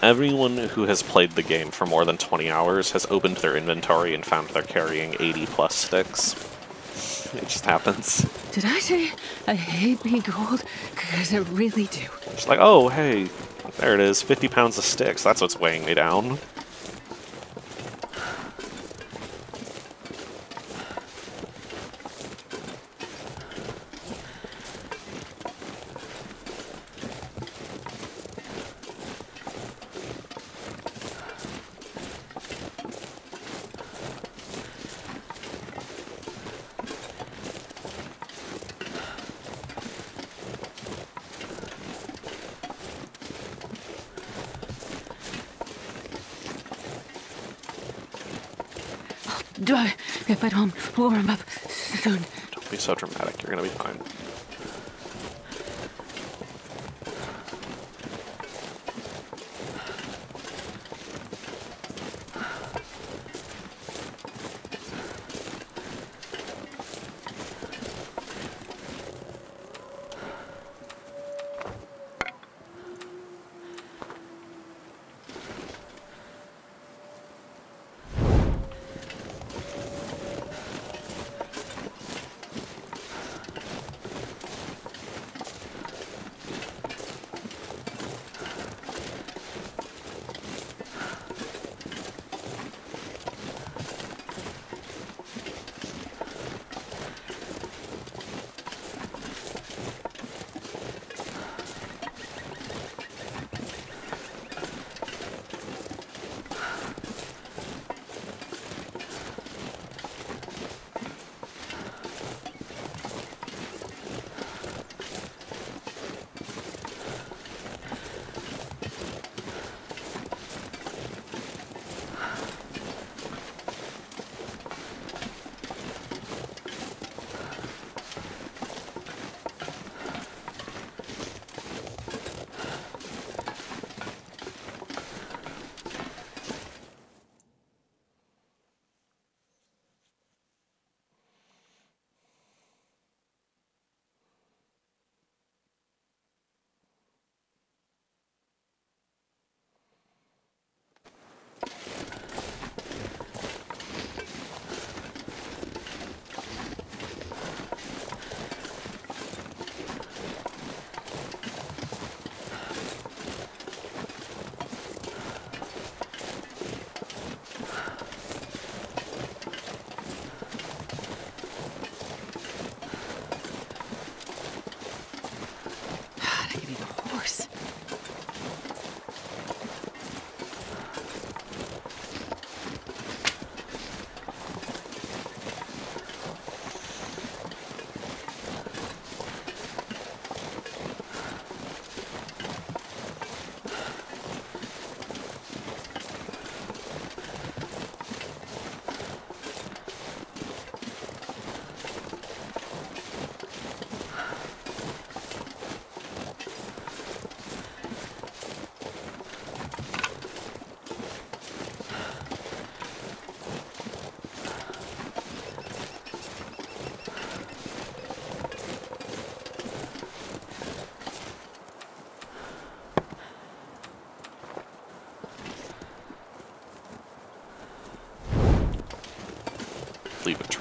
everyone who has played the game for more than 20 hours has opened their inventory and found they're carrying 80 plus sticks. It just happens. Did I say I hate being cold? Because I really do. It's like, oh, hey, there it is, 50 pounds of sticks. That's what's weighing me down.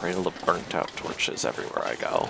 Of burnt out torches everywhere I go.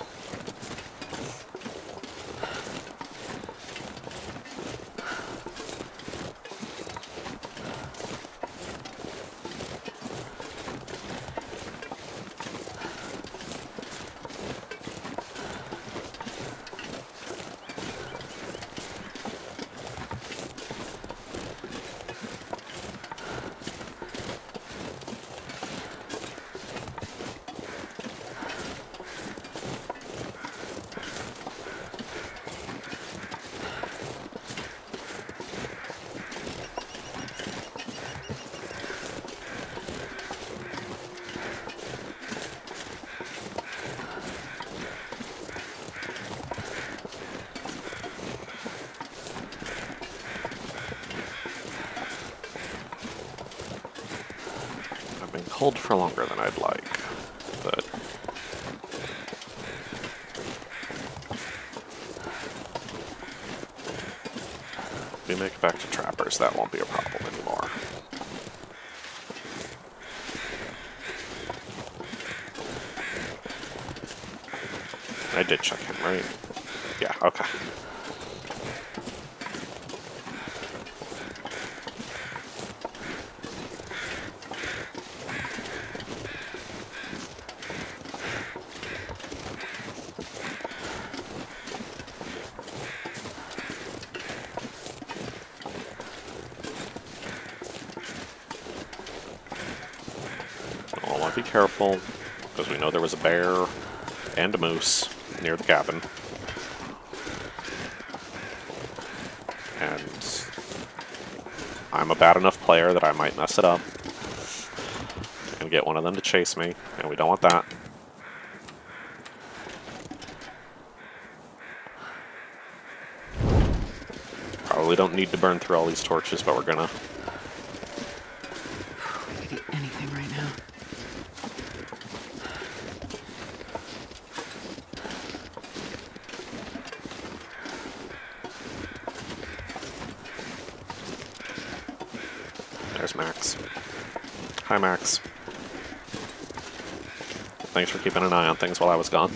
Back to Trappers, that won't be a problem anymore. I did check him, right? Yeah, okay. Oh, I want to be careful, because we know there was a bear and a moose near the cabin. And I'm a bad enough player that I might mess it up and get one of them to chase me, and we don't want that. Probably don't need to burn through all these torches, but we're gonna. I could eat anything right now. There's Max. Hi, Max. Thanks for keeping an eye on things while I was gone.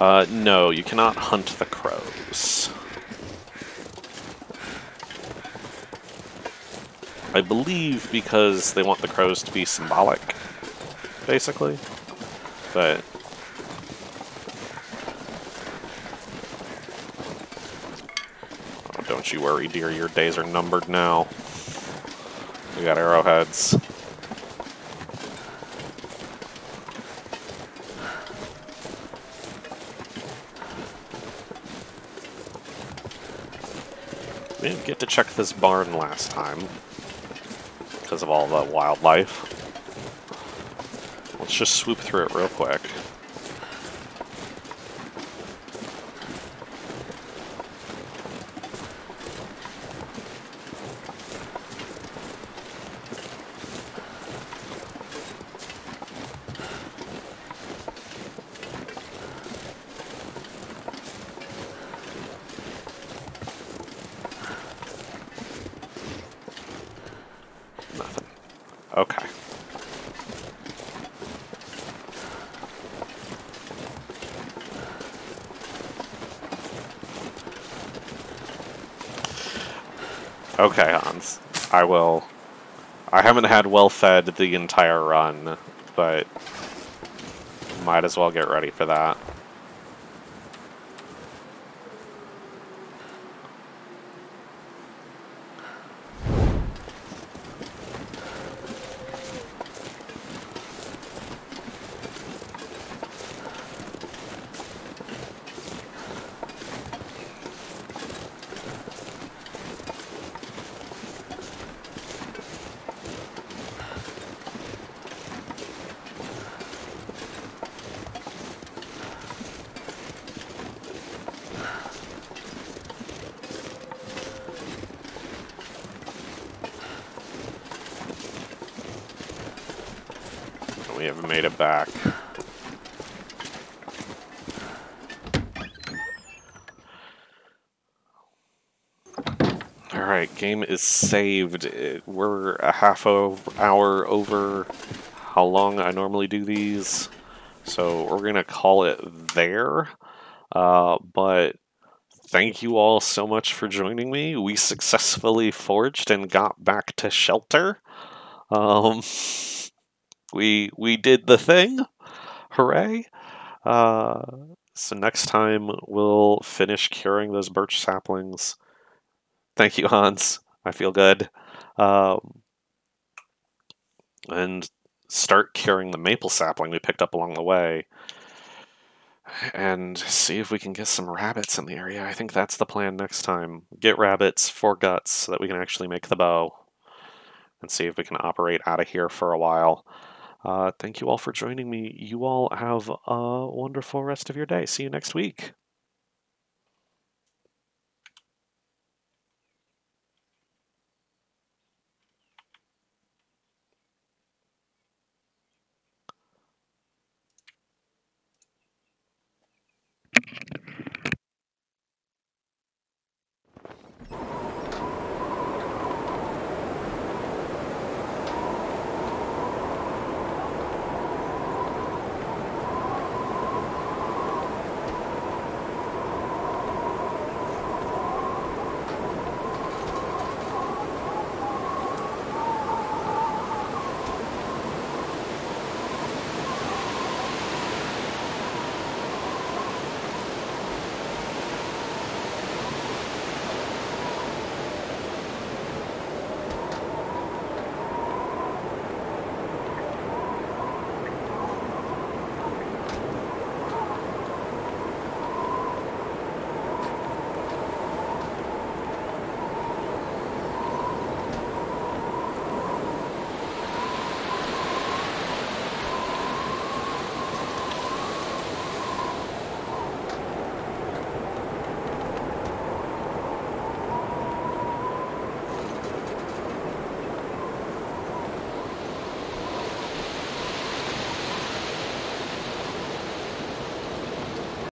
Uh, no, you cannot hunt the crows. I believe because they want the crows to be symbolic, basically. But Oh, don't you worry, dear. Your days are numbered now. We got arrowheads. We didn't get to check this barn last time because of all the wildlife. Let's just swoop through it real quick. Nothing. Okay. Okay, Hans. I will. I haven't had well fed the entire run, but might as well get ready for that. We have made it back. Is saved. We're a half o- hour over how long I normally do these. So we're going to call it there. Uh, but thank you all so much for joining me. We successfully forged and got back to shelter. Um, we we did the thing. Hooray! Uh, so next time we'll finish curing those birch saplings. Thank you, Hans. I feel good. Um, and start curing the maple sapling we picked up along the way. And see if we can get some rabbits in the area. I think that's the plan next time. Get rabbits for guts so that we can actually make the bow. And see if we can operate out of here for a while. Uh, thank you all for joining me. You all have a wonderful rest of your day. See you next week.